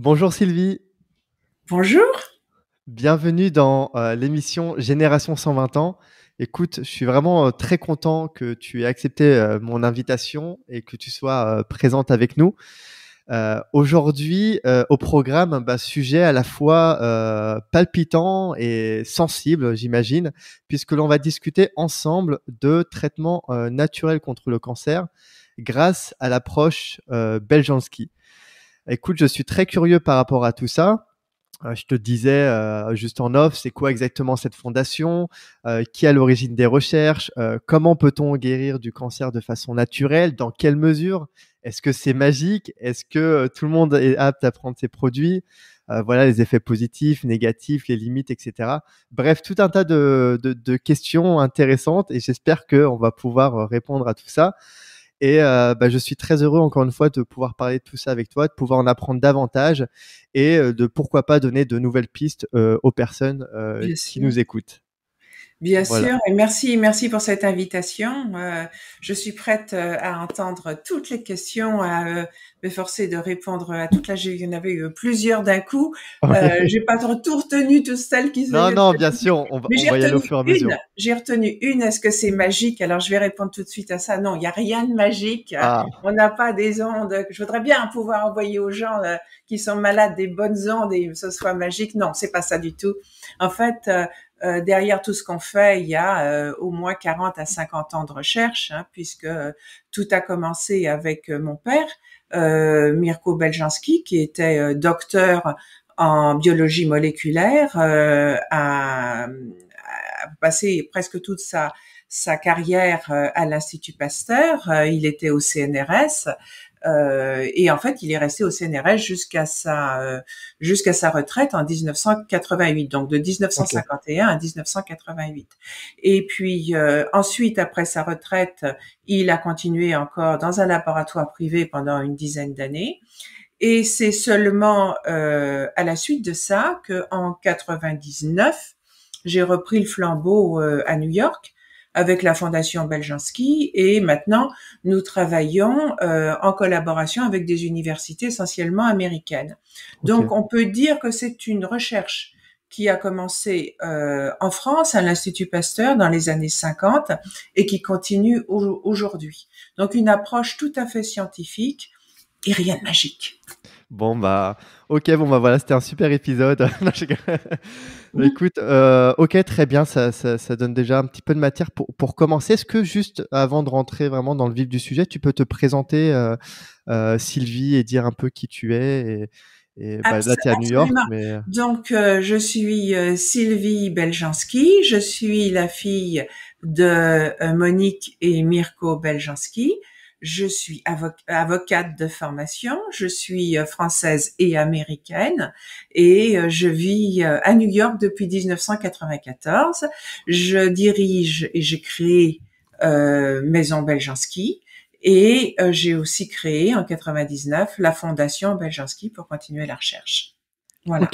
Bonjour Sylvie. Bonjour. Bienvenue dans euh, l'émission Génération 120 ans. Écoute, je suis vraiment euh, très content que tu aies accepté euh, mon invitation et que tu sois présente avec nous. Aujourd'hui, au programme, bah, sujet à la fois palpitant et sensible, j'imagine, puisque l'on va discuter ensemble de traitements naturels contre le cancer grâce à l'approche Beljanski. Écoute, je suis très curieux par rapport à tout ça. Euh, je te disais euh, juste en off, c'est quoi exactement cette fondation? Euh, Qui a l'origine des recherches? Comment peut-on guérir du cancer de façon naturelle? Dans quelle mesure? Est-ce que c'est magique? Est-ce que tout le monde est apte à prendre ces produits? Voilà les effets positifs, négatifs, les limites, etc. Bref, tout un tas de, de questions intéressantes et j'espère qu'on va pouvoir répondre à tout ça. Et euh, bah, je suis très heureux encore une fois de pouvoir parler de tout ça avec toi, de pouvoir en apprendre davantage et euh, de pourquoi pas donner de nouvelles pistes euh, aux personnes qui nous écoutent. Bien sûr, et merci, merci pour cette invitation. Euh, je suis prête euh, à entendre toutes les questions, à euh, me forcer de répondre à toutes. Là, il y en avait eu plusieurs d'un coup. Euh, j'ai pas tout retenu toutes celles qui. Non, non, bien sûr, on va, on va y aller au fur et à mesure. J'ai retenu une. Est-ce que c'est magique? Alors, je vais répondre tout de suite à ça. Non, il y a rien de magique. Ah. On n'a pas des ondes. Je voudrais bien pouvoir envoyer aux gens qui sont malades des bonnes ondes et que ce soit magique. Non, c'est pas ça du tout. En fait, euh, derrière tout ce qu'on fait, il y a euh, au moins 40 à 50 ans de recherche, hein, puisque euh, tout a commencé avec mon père, Mirko Beljanski, qui était docteur en biologie moléculaire, a, a, passé presque toute sa, sa carrière à l'Institut Pasteur. il était au CNRS. Euh, et en fait, il est resté au CNRS jusqu'à sa euh, jusqu'à sa retraite en 1988, donc de 1951 à 1988. Et puis euh, ensuite, après sa retraite, il a continué encore dans un laboratoire privé pendant une dizaine d'années. Et c'est seulement à la suite de ça que en 99, j'ai repris le flambeau à New York avec la Fondation Beljanski et maintenant nous travaillons euh, en collaboration avec des universités essentiellement américaines. Donc on peut dire que c'est une recherche qui a commencé euh, en France à l'Institut Pasteur dans les années 50 et qui continue aujourd'hui. Donc une approche tout à fait scientifique et rien de magique. Bon bah ok bon bah voilà c'était un super épisode. écoute, euh, ok, très bien, ça, ça, donne déjà un petit peu de matière pour, pour commencer. Est-ce que juste avant de rentrer vraiment dans le vif du sujet, tu peux te présenter, euh, euh, Sylvie, et dire un peu qui tu es et, bah, là, tu es à New York. Mais... Donc, je suis Sylvie Beljanski, je suis la fille de Monique et Mirko Beljanski. Je suis avocate de formation, je suis euh, française et américaine et euh, je vis euh, à New York depuis 1994. Je dirige et j'ai créé euh, Maison Beljanski et j'ai aussi créé en 99 la Fondation Beljanski pour continuer la recherche. Voilà.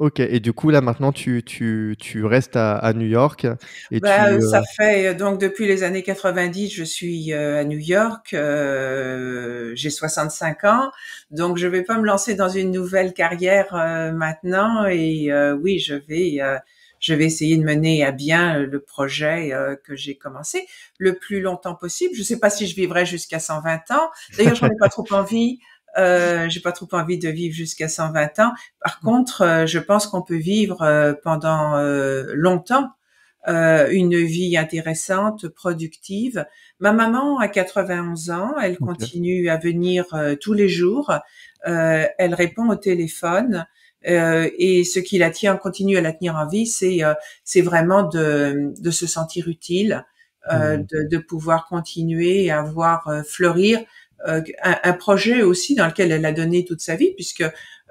Ok, et du coup, là, maintenant, tu, tu, tu restes à, à New York et bah, tu, euh... Ça fait, donc, depuis les années 90, je suis euh, à New York, euh, j'ai 65 ans, donc je vais pas me lancer dans une nouvelle carrière euh, maintenant, et euh, oui, je vais, je vais essayer de mener à bien le projet que j'ai commencé le plus longtemps possible. Je sais pas si je vivrai jusqu'à 120 ans, d'ailleurs, j'en ai pas trop envie, euh, j'ai pas trop envie de vivre jusqu'à 120 ans. Par mm. contre, euh, je pense qu'on peut vivre euh, pendant euh, longtemps une vie intéressante, productive. Ma maman a 91 ans, elle continue à venir tous les jours. elle répond au téléphone. et ce qui la tient, continue à la tenir en vie, c'est c'est vraiment de, de se sentir utile, mm. de, de pouvoir continuer à voir fleurir euh, un, projet aussi dans lequel elle a donné toute sa vie puisque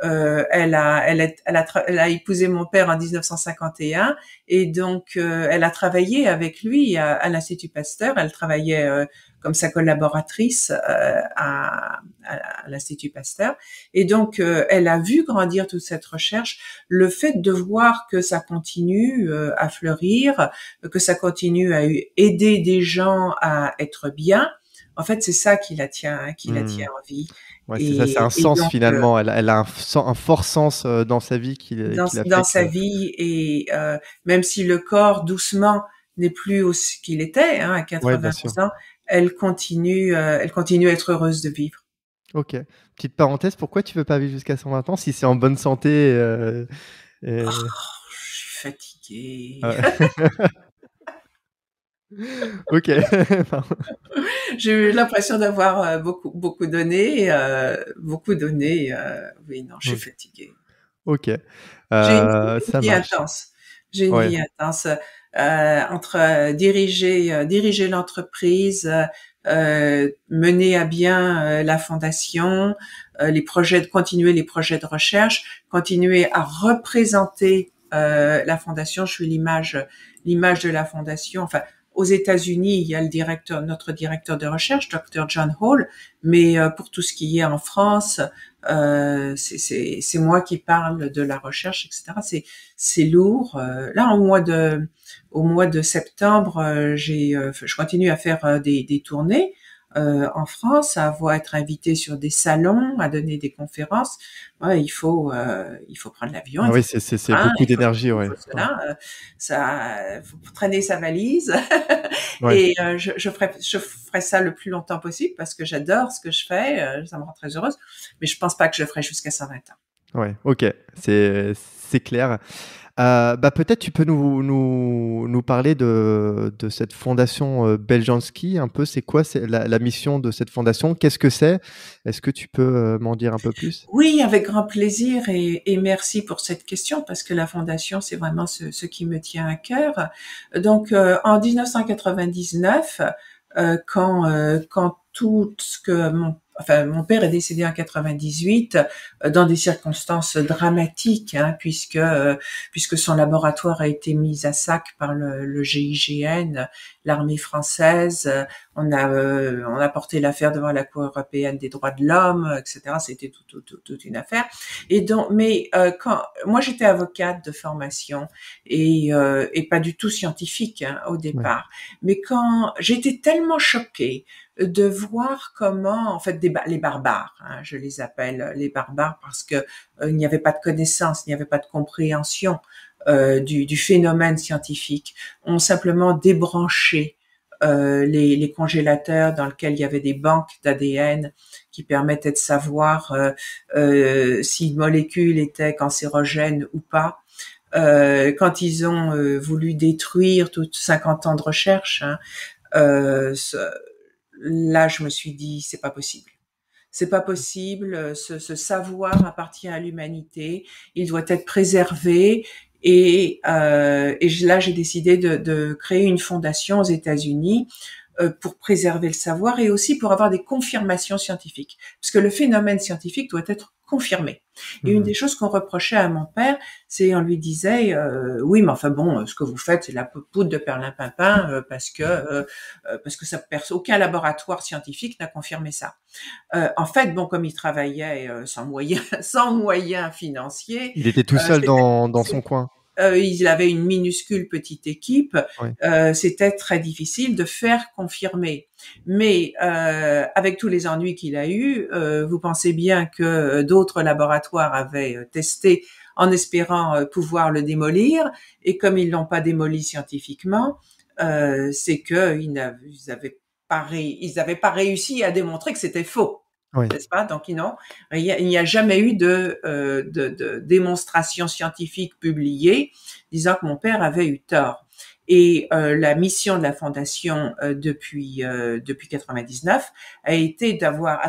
euh, elle a elle, elle, a elle a épousé mon père en 1951 et donc euh, elle a travaillé avec lui à, à l'Institut Pasteur. Elle travaillait euh, comme sa collaboratrice à, à l'Institut Pasteur et donc elle a vu grandir toute cette recherche. Le fait de voir que ça continue à fleurir, que ça continue à aider des gens à être bien En fait, c'est ça qui la tient, qui la mmh. tient en vie. Ouais, c'est ça, c'est un sens finalement. Elle, elle, a un, un, fort sens dans sa vie qui, dans, dans sa vie et même si le corps doucement n'est plus ce qu'il était hein, à 80 ans, elle continue, elle continue à être heureuse de vivre. Ok. Petite parenthèse, pourquoi tu veux pas vivre jusqu'à 120 ans si c'est en bonne santé euh, oh, Je suis fatiguée. Ah ok. J'ai eu l'impression d'avoir euh, beaucoup, beaucoup donné, euh, beaucoup donné. oui, non, je suis fatiguée. Ok. J'ai une, vie intense. J'ai une vie intense entre diriger, diriger l'entreprise, euh, mener à bien euh, la fondation, euh, les projets de continuer les projets de recherche, continuer à représenter la fondation. Je suis l'image l'image de la fondation. Enfin, aux États-Unis, il y a le directeur, notre directeur de recherche, Dr. John Hall, mais pour tout ce qui est en France, euh, c'est moi qui parle de la recherche, etc. C'est lourd. là, au mois de au mois de septembre, euh, euh, je continue à faire euh, des, des tournées en France, à avoir être invité sur des salons, à donner des conférences. Ouais, il faut, il faut prendre l'avion. Ah oui, c'est beaucoup d'énergie, ouais. ça, faut traîner sa valise. Et je, je, ferai, je ferai ça le plus longtemps possible parce que j'adore ce que je fais, ça me rend très heureuse. Mais je pense pas que je le ferai jusqu'à 120 ans. Ouais, ok, c'est c'est clair. Euh, bah, peut-être tu peux nous, nous, nous parler de, de, cette fondation euh, Beljanski, un peu, c'est quoi la, la, mission de cette fondation? Qu'est-ce que c'est? Est-ce que tu peux euh, m'en dire un peu plus? Oui, avec grand plaisir et, merci pour cette question parce que la fondation, c'est vraiment ce, ce, qui me tient à cœur. Donc, en 1999, quand, quand tout ce que mon enfin mon père est décédé en 98 euh, dans des circonstances dramatiques hein, puisque euh, puisque son laboratoire a été mis à sac par le, le GIGN, l'armée française. On a on a porté l'affaire devant la Cour européenne des droits de l'homme, etc. C'était toute tout, tout, une affaire. Et donc, mais euh, quand moi j'étais avocate de formation et et pas du tout scientifique hein, au départ, mais quand j'étais tellement choquée de voir comment, en fait, les barbares, hein, je les appelle les barbares parce que euh, il n'y avait pas de connaissance, il n'y avait pas de compréhension euh, du, phénomène scientifique, ont simplement débranché euh, les, congélateurs dans lesquels il y avait des banques d'ADN qui permettaient de savoir euh, si une molécule était cancérogène ou pas. quand ils ont voulu détruire toutes 50 ans de recherche, hein, là, je me suis dit, c'est pas possible. C'est pas possible. Ce, ce, savoir appartient à l'humanité. Il doit être préservé. Et, euh, et là, j'ai décidé de, de, créer une fondation aux États-Unis euh, pour préserver le savoir et aussi pour avoir des confirmations scientifiques, parce que le phénomène scientifique doit être confirmé. Et une mmh. des choses qu'on reprochait à mon père, c'est on lui disait euh, oui, mais enfin bon, ce que vous faites, c'est la poudre de perlimpinpin euh, parce que euh, euh parce que ça aucun laboratoire scientifique n'a confirmé ça. Euh, en fait, bon, comme il travaillait sans moyens sans moyens financiers, il était tout seul dans dans son coin. Euh, il avait une minuscule petite équipe, euh, c'était très difficile de faire confirmer. Mais euh, avec tous les ennuis qu'il a eus, euh, vous pensez bien que d'autres laboratoires avaient testé en espérant pouvoir le démolir, et comme ils l'ont pas démoli scientifiquement, c'est qu'ils n'avaient pas, ils n'avaient pas réussi à démontrer que c'était faux n'est-ce pas? Donc non, il n'y a, jamais eu de, euh, de, de, démonstration scientifique publiée disant que mon père avait eu tort. Et euh, la mission de la fondation euh, depuis euh, depuis 99 a été d'avoir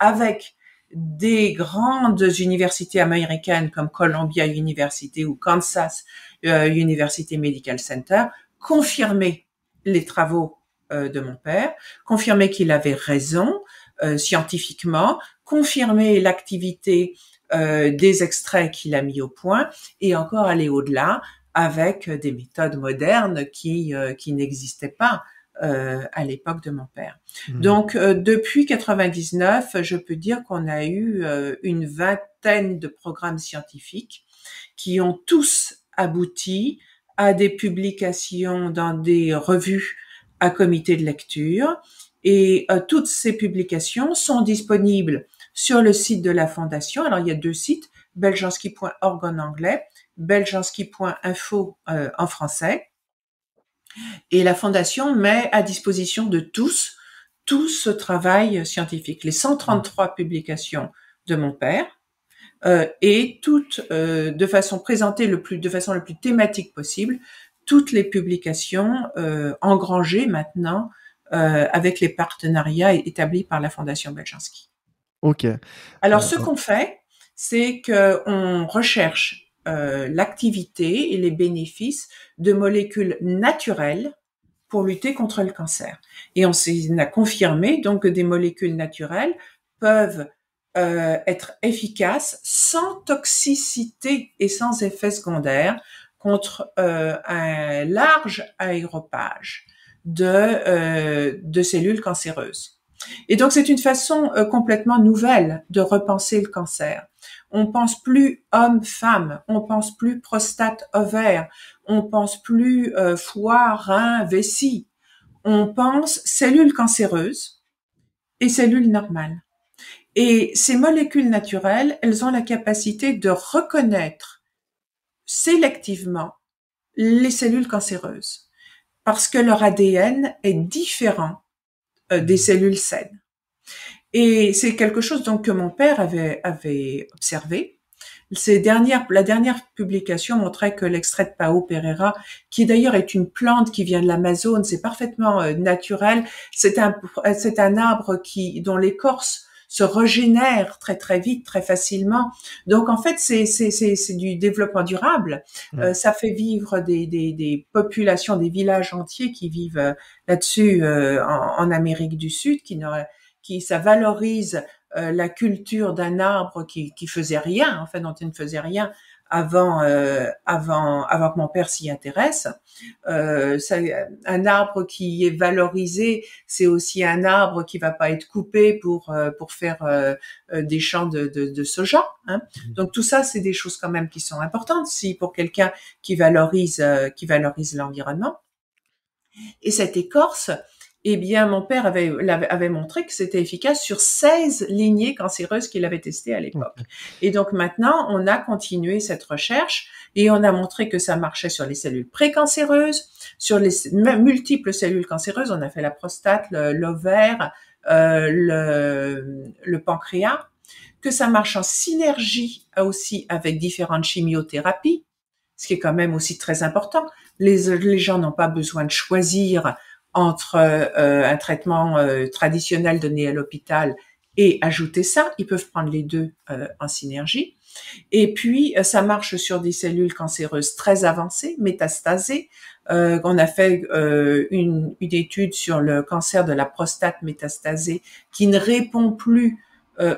avec des grandes universités américaines comme Columbia University ou Kansas euh, University Medical Center confirmer les travaux de mon père, confirmer qu'il avait raison, euh, scientifiquement, confirmer l'activité euh, des extraits qu'il a mis au point et encore aller au-delà avec des méthodes modernes qui, euh, qui n'existaient pas à l'époque de mon père. Mmh. Donc depuis 99, je peux dire qu'on a eu une vingtaine de programmes scientifiques qui ont tous abouti à des publications dans des revues à comité de lecture Et euh, toutes ces publications sont disponibles sur le site de la Fondation. Alors, il y a deux sites, beljanski.org en anglais, beljanski.info euh, en français. Et la Fondation met à disposition de tous tout ce travail scientifique, les 133 publications de mon père, euh, et toutes euh, de façon présentée le plus, de façon le plus thématique possible, toutes les publications euh, engrangées maintenant avec les partenariats établis par la Fondation Belchanski. Ok. Alors, ce qu'on fait, c'est qu'on recherche l'activité et les bénéfices de molécules naturelles pour lutter contre le cancer. Et on, a confirmé donc que des molécules naturelles peuvent euh, être efficaces sans toxicité et sans effet secondaire contre euh, un large aéropage de, euh, de cellules cancéreuses. Et donc c'est une façon euh, complètement nouvelle de repenser le cancer. On pense plus homme-femme, on pense plus prostate-ovaire, on pense plus euh, foie, rein, vessie. On pense cellules cancéreuses et cellules normales. Et ces molécules naturelles, elles ont la capacité de reconnaître sélectivement les cellules cancéreuses parce que leur ADN est différent euh, des cellules saines. Et c'est quelque chose donc que mon père avait, avait observé ces dernières, la dernière publication montrait que l'extrait de Pao Pereira, qui d'ailleurs est une plante qui vient de l'Amazone, c'est parfaitement euh, naturel. C'est un, c'est un arbre qui, dont l'écorce se régénère très très vite, très facilement. Donc en fait, c'est c'est c'est du développement durable. Euh, ça fait vivre des, des, des populations, des villages entiers qui vivent euh, là-dessus en, en, Amérique du Sud, qui qui ça valorise euh, la culture d'un arbre qui, qui faisait rien, enfin dont il ne faisait rien avant euh, avant avant que mon père s'y intéresse. Euh, un arbre qui est valorisé, c'est aussi un arbre qui va pas être coupé pour euh, pour faire des champs de, de, de soja. Hein. Mmh. Donc tout ça, c'est des choses quand même qui sont importantes si pour quelqu'un qui valorise qui valorise l'environnement. Et cette écorce, eh bien, mon père avait, avait montré que c'était efficace sur 16 lignées cancéreuses qu'il avait testées à l'époque. Et donc maintenant, on a continué cette recherche et on a montré que ça marchait sur les cellules précancéreuses, sur les multiples cellules cancéreuses. On a fait la prostate, l'ovaire, euh, le, le pancréas, que ça marche en synergie aussi avec différentes chimiothérapies, ce qui est quand même aussi très important. Les, les gens n'ont pas besoin de choisir entre euh, un traitement euh, traditionnel donné à l'hôpital et ajouter ça. Ils peuvent prendre les deux euh, en synergie. Et puis, ça marche sur des cellules cancéreuses très avancées, métastasées. on a fait une, une, étude sur le cancer de la prostate métastasée qui ne répond plus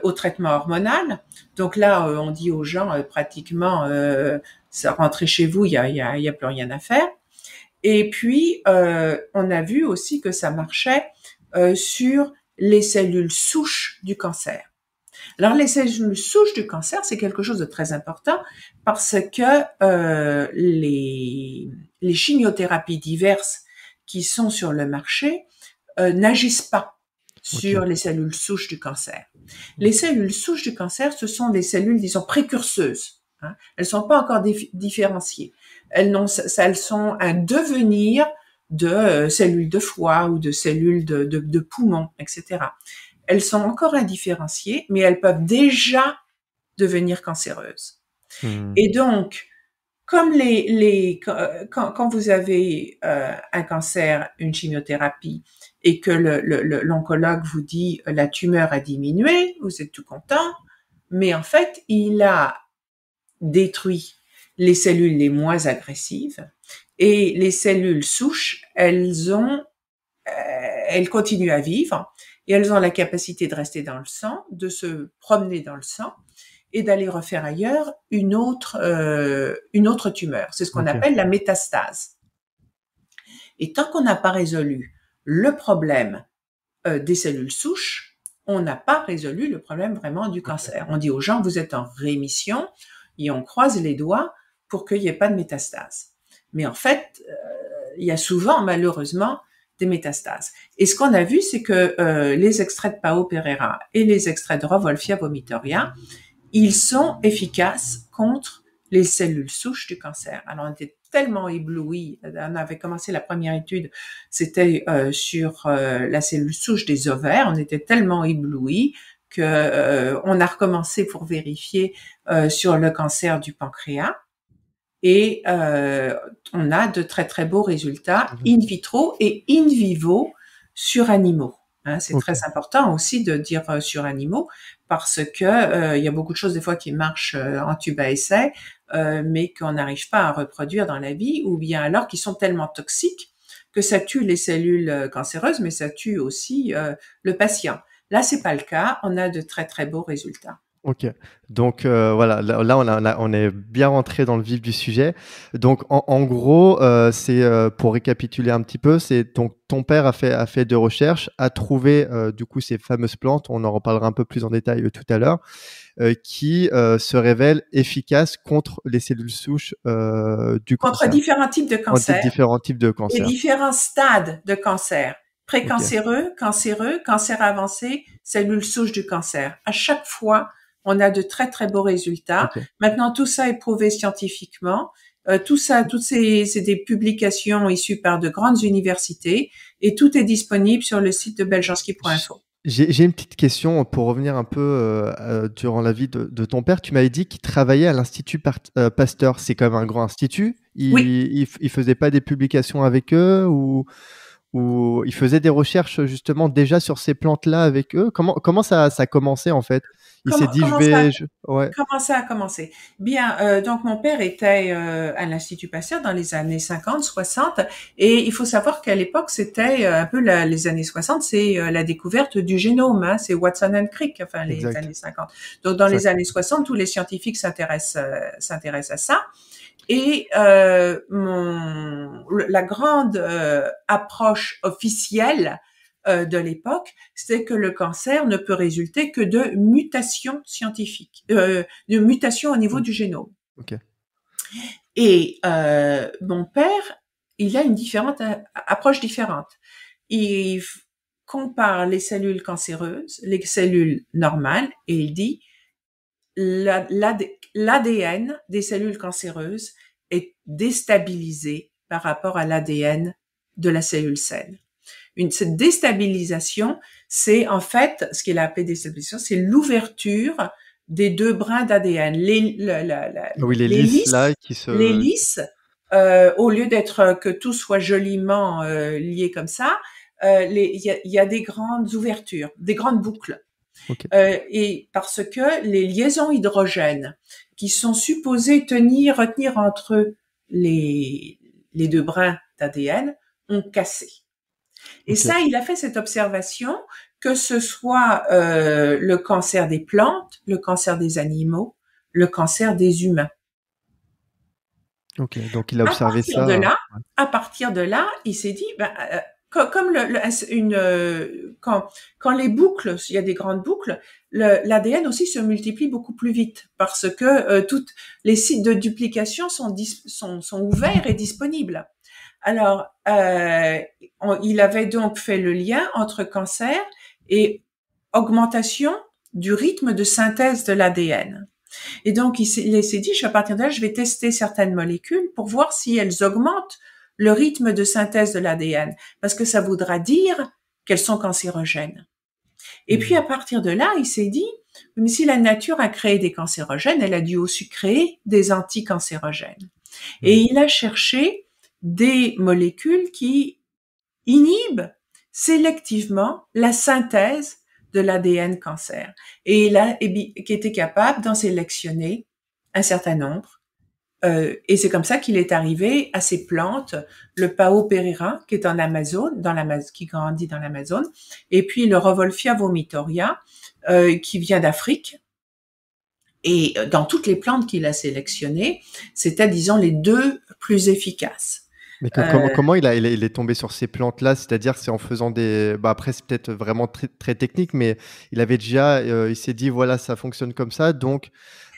au traitement hormonal. Donc là, on dit aux gens pratiquement, ça rentrez chez vous, il y a, y, a, y a plus rien à faire. Et puis, euh, on a vu aussi que ça marchait euh, sur les cellules souches du cancer. Alors, les cellules souches du cancer, c'est quelque chose de très important parce que euh, les, les chimiothérapies diverses qui sont sur le marché euh, n'agissent pas sur les cellules souches du cancer. Les cellules souches du cancer, ce sont des cellules, disons, précurseuses. Hein. Elles sont pas encore différenciées elles, elles sont un devenir de euh, cellules de foie ou de cellules de, de, de poumons, etc. Elles sont encore indifférenciées, mais elles peuvent déjà devenir cancéreuses. Hmm. Et donc, comme les, les quand, quand vous avez euh, un cancer, une chimiothérapie, et que l'oncologue vous dit la tumeur a diminué, vous êtes tout content, mais en fait, il a détruit les cellules les moins agressives et les cellules souches, elles ont, euh, elles continuent à vivre et elles ont la capacité de rester dans le sang, de se promener dans le sang et d'aller refaire ailleurs une autre, euh, une autre tumeur. C'est ce qu'on appelle la métastase. Et tant qu'on n'a pas résolu le problème euh, des cellules souches, on n'a pas résolu le problème vraiment du cancer. On dit aux gens, vous êtes en rémission, et on croise les doigts, pour qu'il n'y ait pas de métastase. Mais en fait, euh, il y a souvent, malheureusement, des métastases. Et ce qu'on a vu, c'est que euh, les extraits de Pao Pereira et les extraits de Revolfia vomitoria, ils sont efficaces contre les cellules souches du cancer. Alors, on était tellement éblouis. On avait commencé la première étude, c'était euh, sur la cellule souche des ovaires. On était tellement éblouis que on a recommencé pour vérifier sur le cancer du pancréas. Et on a de très très beaux résultats mmh in vitro et in vivo sur animaux. Hein, c'est très important aussi de dire sur animaux parce que il y a beaucoup de choses des fois qui marchent en tube à essai. Euh, mais qu'on n'arrive pas à reproduire dans la vie, ou bien alors qu'ils sont tellement toxiques que ça tue les cellules euh, cancéreuses, mais ça tue aussi euh, le patient. Là, c'est pas le cas. On a de très très beaux résultats. Ok, donc voilà, là, on, a, on, est bien rentré dans le vif du sujet. Donc en, gros, c'est pour récapituler un petit peu, c'est ton, ton père a fait, a fait de recherches, a trouvé du coup ces fameuses plantes, on en reparlera un peu plus en détail tout à l'heure, euh, qui euh, se révèlent efficaces contre les cellules souches euh, du cancer. Contre différents types de cancers. Contre différents types de cancers. Et différents stades de cancer. Précancéreux, cancéreux, cancer avancé, cellules souches du cancer. À chaque fois, on a de très très beaux résultats. Maintenant, tout ça est prouvé scientifiquement. tout ça, toutes ces, c'est des publications issues par de grandes universités et tout est disponible sur le site de beljanski.info. J'ai une petite question pour revenir un peu euh, euh, durant la vie de, de ton père. Tu m'avais dit qu'il travaillait à l'Institut euh, Pasteur. C'est quand même un grand institut. Il, il, il, faisait pas des publications avec eux ou, ou il faisait des recherches justement déjà sur ces plantes-là avec eux. Comment, comment ça, ça a commencé en fait? Il s'est dit, je vais. Ça, ouais. Comment ça a commencé? Bien, euh, donc mon père était euh, à l'Institut Pasteur dans les années 50, 60, et il faut savoir qu'à l'époque, c'était euh, un peu la, les années 60, c'est euh, la découverte du génome, hein, c'est Watson and Crick, enfin les années 50. Donc dans les années 60, tous les scientifiques s'intéressent euh, s'intéressent à ça. Et mon, la grande approche officielle euh, de l'époque, c'est que le cancer ne peut résulter que de mutations scientifiques, euh, de mutations au niveau mmh. du génome. Et euh, mon père, il a une différente approche différente. Il compare les cellules cancéreuses, les cellules normales, et il dit l'ADN des cellules cancéreuses est déstabilisé par rapport à l'ADN de la cellule saine une, cette déstabilisation, c'est en fait, ce qu'il a appelé déstabilisation, c'est l'ouverture des deux brins d'ADN. Les, oui, les, lisses, là, qui se... les lisses euh, au lieu d'être que tout soit joliment euh, lié comme ça, euh, il y, a, y, a, des grandes ouvertures, des grandes boucles. Euh, et parce que les liaisons hydrogènes qui sont supposées tenir, retenir entre les, les deux brins d'ADN ont cassé. Et ça, il a fait cette observation que ce soit euh, le cancer des plantes, le cancer des animaux, le cancer des humains. Ok, donc il a observé ça. De là, À partir de là, il s'est dit, ben, euh, comme le, une, euh, quand, quand les boucles, il y a des grandes boucles, l'ADN aussi se multiplie beaucoup plus vite parce que euh, toutes les sites de duplication sont, sont, sont ouverts et disponibles. Alors, euh, il avait donc fait le lien entre cancer et augmentation du rythme de synthèse de l'ADN. Et donc, il s'est dit, à partir de là, je vais tester certaines molécules pour voir si elles augmentent le rythme de synthèse de l'ADN, parce que ça voudra dire qu'elles sont cancérogènes. Et puis, à partir de là, il s'est dit, mais si la nature a créé des cancérogènes, elle a dû aussi créer des anticancérogènes. Et il a cherché des molécules qui inhibent sélectivement la synthèse de l'ADN cancer et il a, qui était capable d'en sélectionner un certain nombre. Euh, et c'est comme ça qu'il est arrivé à ces plantes, le Pao pereira qui est en Amazon, dans qui grandit dans l'Amazon, et puis le Revolfia vomitoria euh, qui vient d'Afrique. Et euh, dans toutes les plantes qu'il a sélectionnées, c'était disons les deux plus efficaces. Mais comment, euh, comment il, a, il, est tombé sur ces plantes-là? C'est-à-dire, c'est en faisant des. Bah après, c'est peut-être vraiment très, très, technique, mais il avait déjà. Il s'est dit, voilà, ça fonctionne comme ça. Donc,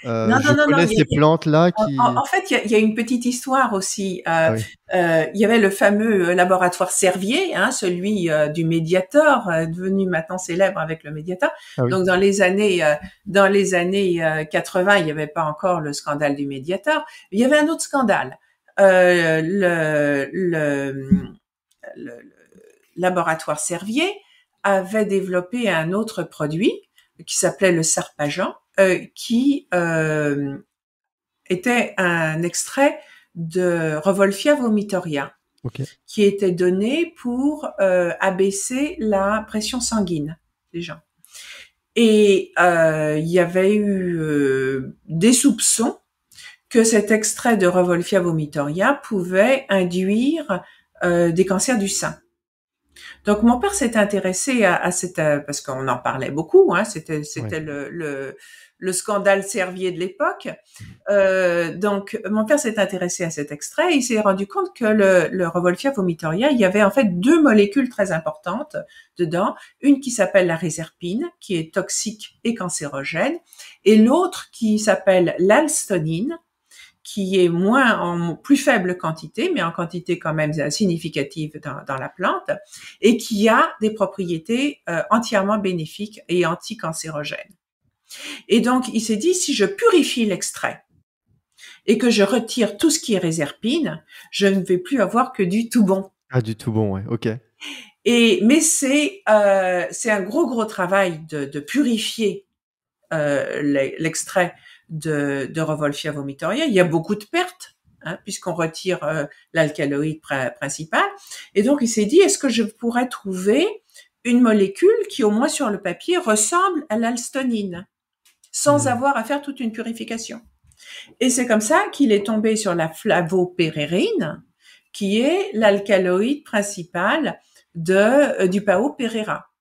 Euh, non, je connais ces plantes-là qui. En, fait, il y, a une petite histoire aussi. Euh, ah il y avait le fameux laboratoire Servier, hein, celui du Mediator, devenu maintenant célèbre avec le Mediator. Ah Donc dans les années, dans les années 80, il n'y avait pas encore le scandale du Mediator. Il y avait un autre scandale. le, le, le laboratoire Servier avait développé un autre produit qui s'appelait le Sarpajan, euh, qui euh, était un extrait de Revolfia vomitoria, qui était donné pour euh, abaisser la pression sanguine des gens. Et il y avait eu des soupçons que cet extrait de Revolfia vomitoria pouvait induire des cancers du sein. Donc mon père s'est intéressé à, à cette euh, parce qu'on en parlait beaucoup. Hein, c'était c'était le, le, le, scandale Servier de l'époque. Euh, donc mon père s'est intéressé à cet extrait. Et il s'est rendu compte que le, le Revolfia vomitoria, il y avait en fait deux molécules très importantes dedans. Une qui s'appelle la réserpine, qui est toxique et cancérogène, et l'autre qui s'appelle l'alstonine, qui est moins en plus faible quantité, mais en quantité quand même significative dans, dans la plante, et qui a des propriétés euh, entièrement bénéfiques et anticancérogènes. Et donc, il s'est dit, si je purifie l'extrait et que je retire tout ce qui est réserpine, je ne vais plus avoir que du tout bon. Ah, du tout bon, ouais, ok. Et mais c'est euh, c'est un gros gros travail de, de purifier euh, l'extrait de, de Revolfia vomitoria. Il y a beaucoup de pertes, hein, puisqu'on retire euh, l'alcaloïde principal. Et donc, il s'est dit, est-ce que je pourrais trouver une molécule qui, au moins sur le papier, ressemble à l'alstonine, sans mmh. avoir à faire toute une purification? Et c'est comme ça qu'il est tombé sur la flavopérérine, qui est l'alcaloïde principal de, euh, du Pao Pereira.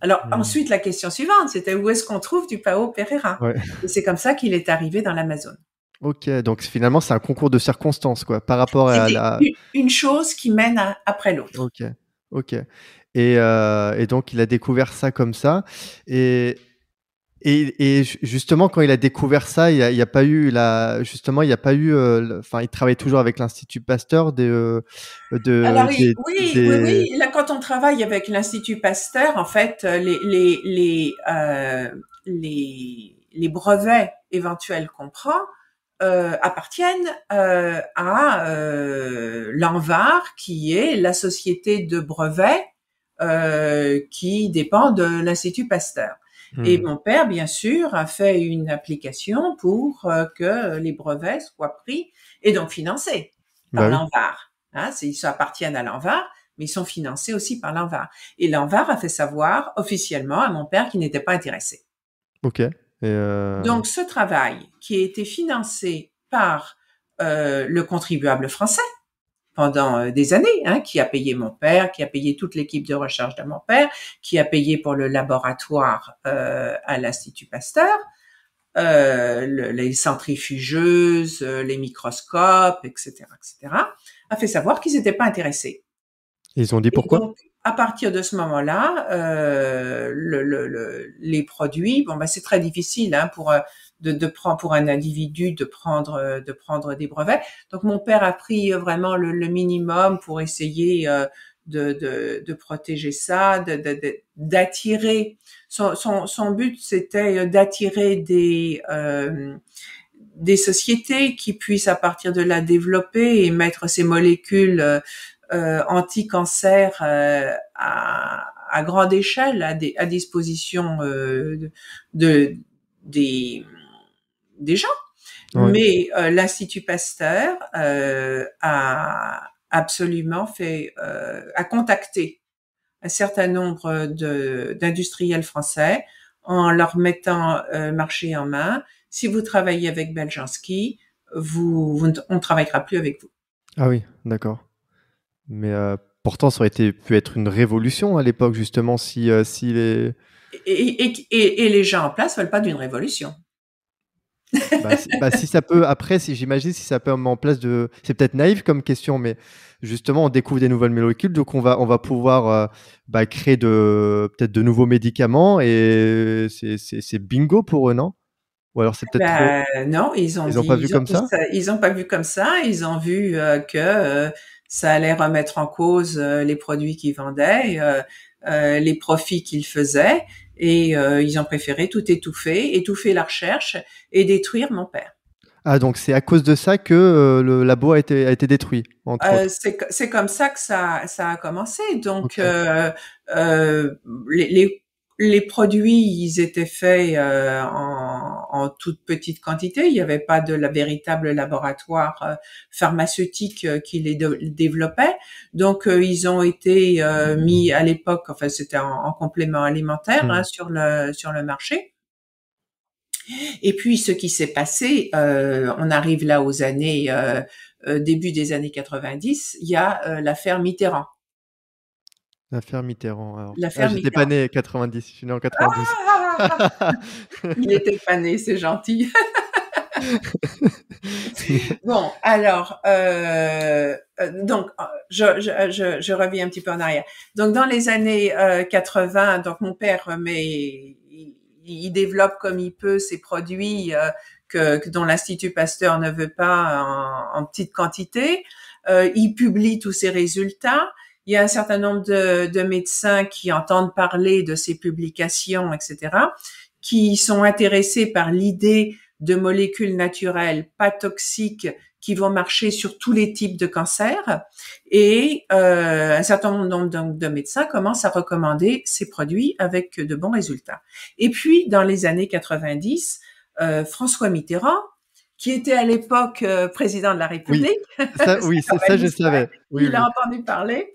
Alors hmm. ensuite, la question suivante, c'était où est-ce qu'on trouve du Pao Pereira? Et c'est comme ça qu'il est arrivé dans l'Amazone. Ok, donc finalement, c'est un concours de circonstances, quoi, par rapport à la... Une chose qui mène après l'autre. Ok, ok. Et, euh, et, donc, il a découvert ça comme ça. Et et, et, justement, quand il a découvert ça, il n'y a, a, pas eu la, justement, il n'y a pas eu, euh, enfin, il travaille toujours avec l'Institut Pasteur de, euh, de. Alors oui, oui, oui, Là, quand on travaille avec l'Institut Pasteur, en fait, les les les euh, les, les, brevets éventuels qu'on prend euh, appartiennent euh, à l'ANVAR, qui est la société de brevets qui dépend de l'Institut Pasteur. Et hmm. mon père, bien sûr, a fait une application pour euh, que les brevets soient pris et donc financés par bah l'ANVAR. Hein, ils appartiennent à l'ANVAR, mais ils sont financés aussi par l'ANVAR. Et l'ANVAR a fait savoir officiellement à mon père qu'il n'était pas intéressé. Ok. Euh... Donc ce travail qui a été financé par euh, le contribuable français, pendant euh, des années, hein, qui a payé mon père, qui a payé toute l'équipe de recherche de mon père, qui a payé pour le laboratoire euh, à l'Institut Pasteur, euh, les centrifugeuses, les microscopes, etc., etc., a fait savoir qu'ils n'étaient pas intéressés. Ils ont dit pourquoi? donc, À partir de ce moment-là, euh, le, le, les produits, bon, bah, c'est très difficile hein, pour de, de prendre pour un individu de prendre euh, de prendre des brevets. Donc mon père a pris euh, vraiment le, le minimum pour essayer euh, de, de, de, protéger ça, d'attirer. Son, son, son, but c'était d'attirer des euh, des sociétés qui puissent à partir de là développer et mettre ces molécules euh, anti-cancer euh, à, à, grande échelle à, des, à disposition de, de, des des gens. Mais euh, l'Institut Pasteur euh, a absolument fait, euh, a contacté un certain nombre d'industriels français en leur mettant euh, marché en main. Si vous travaillez avec Beljanski, vous, vous, on ne travaillera plus avec vous. Ah oui, d'accord. Mais pourtant, ça aurait été, pu être une révolution à l'époque, justement, si, si les... Et, et, et, et, les gens en place veulent pas d'une révolution. Bah, bah, si, ça peut, après, si j'imagine, si ça peut mettre en place de. C'est peut-être naïf comme question, mais justement, on découvre des nouvelles molécules, donc on va, on va pouvoir euh, bah, créer de, peut-être de nouveaux médicaments et c'est bingo pour eux, non? Ou alors c'est peut-être bah, Non, ils ont, ils ont pas vu comme ça? Ils ont pas vu comme ça. Ils ont vu que ça allait remettre en cause les produits qu'ils vendaient, les profits qu'ils faisaient, et ils ont préféré tout étouffer, étouffer la recherche et détruire mon père. Ah, donc c'est à cause de ça que euh, le labo a été, a été détruit. Euh, c'est comme ça que ça, ça a commencé. Donc, euh, euh, les, les, les, produits, ils étaient faits euh, en, en, toute petite quantité. Il n'y avait pas de la véritable laboratoire pharmaceutique qui les développait. Donc, ils ont été mis à l'époque, enfin, c'était en, complément alimentaire mmh. hein, sur le sur le marché. Et puis ce qui s'est passé, euh, on arrive là aux années euh, euh, début des années 90, il y a l'affaire Mitterrand. L'affaire Mitterrand. Alors. L'affaire ah, j'étais pas né 90, je suis né en 92. il était pas né, c'est gentil. bon, alors, donc, je, je, je, reviens un petit peu en arrière. Donc, dans les années 80, donc mon père met il développe comme il peut ses produits euh, que, dont l'Institut Pasteur ne veut pas en, petite quantité. Euh, il publie tous ses résultats. Il y a un certain nombre de, de médecins qui entendent parler de ces publications, etc., qui sont intéressés par l'idée de molécules naturelles pas toxiques qui vont marcher sur tous les types de cancers. Et euh, un certain nombre de, médecins commencent à recommander ces produits avec de bons résultats. Et puis, dans les années 90, euh, François Mitterrand, qui était à l'époque euh, président de la République. Oui, ça, oui, ça, je savais. Oui, il a entendu parler.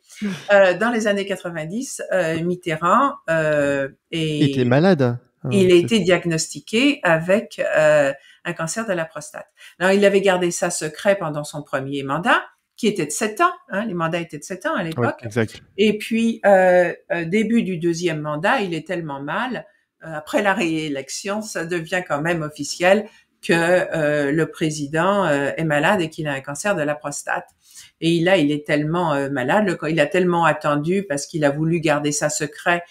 Euh, dans les années 90, euh, Mitterrand euh, était malade. il a été diagnostiqué avec un cancer de la prostate. Alors, il avait gardé ça secret pendant son premier mandat, qui était de 7 ans. Hein, les mandats étaient de 7 ans à l'époque. exact. Et puis, début du deuxième mandat, il est tellement mal. Après la réélection, ça devient quand même officiel que euh, le président euh, est malade et qu'il a un cancer de la prostate. Et là, il est tellement malade, il a tellement attendu parce qu'il a voulu garder ça secret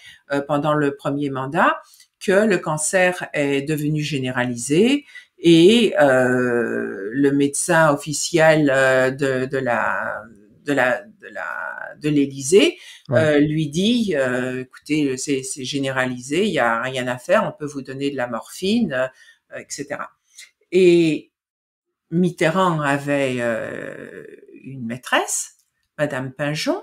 pendant le premier mandat que le cancer est devenu généralisé et euh, le médecin officiel euh, de, de la de la de la de l'Élysée euh, lui dit euh, écoutez c'est généralisé il y a rien à faire on peut vous donner de la morphine euh, etc et Mitterrand avait une maîtresse Madame Pinjon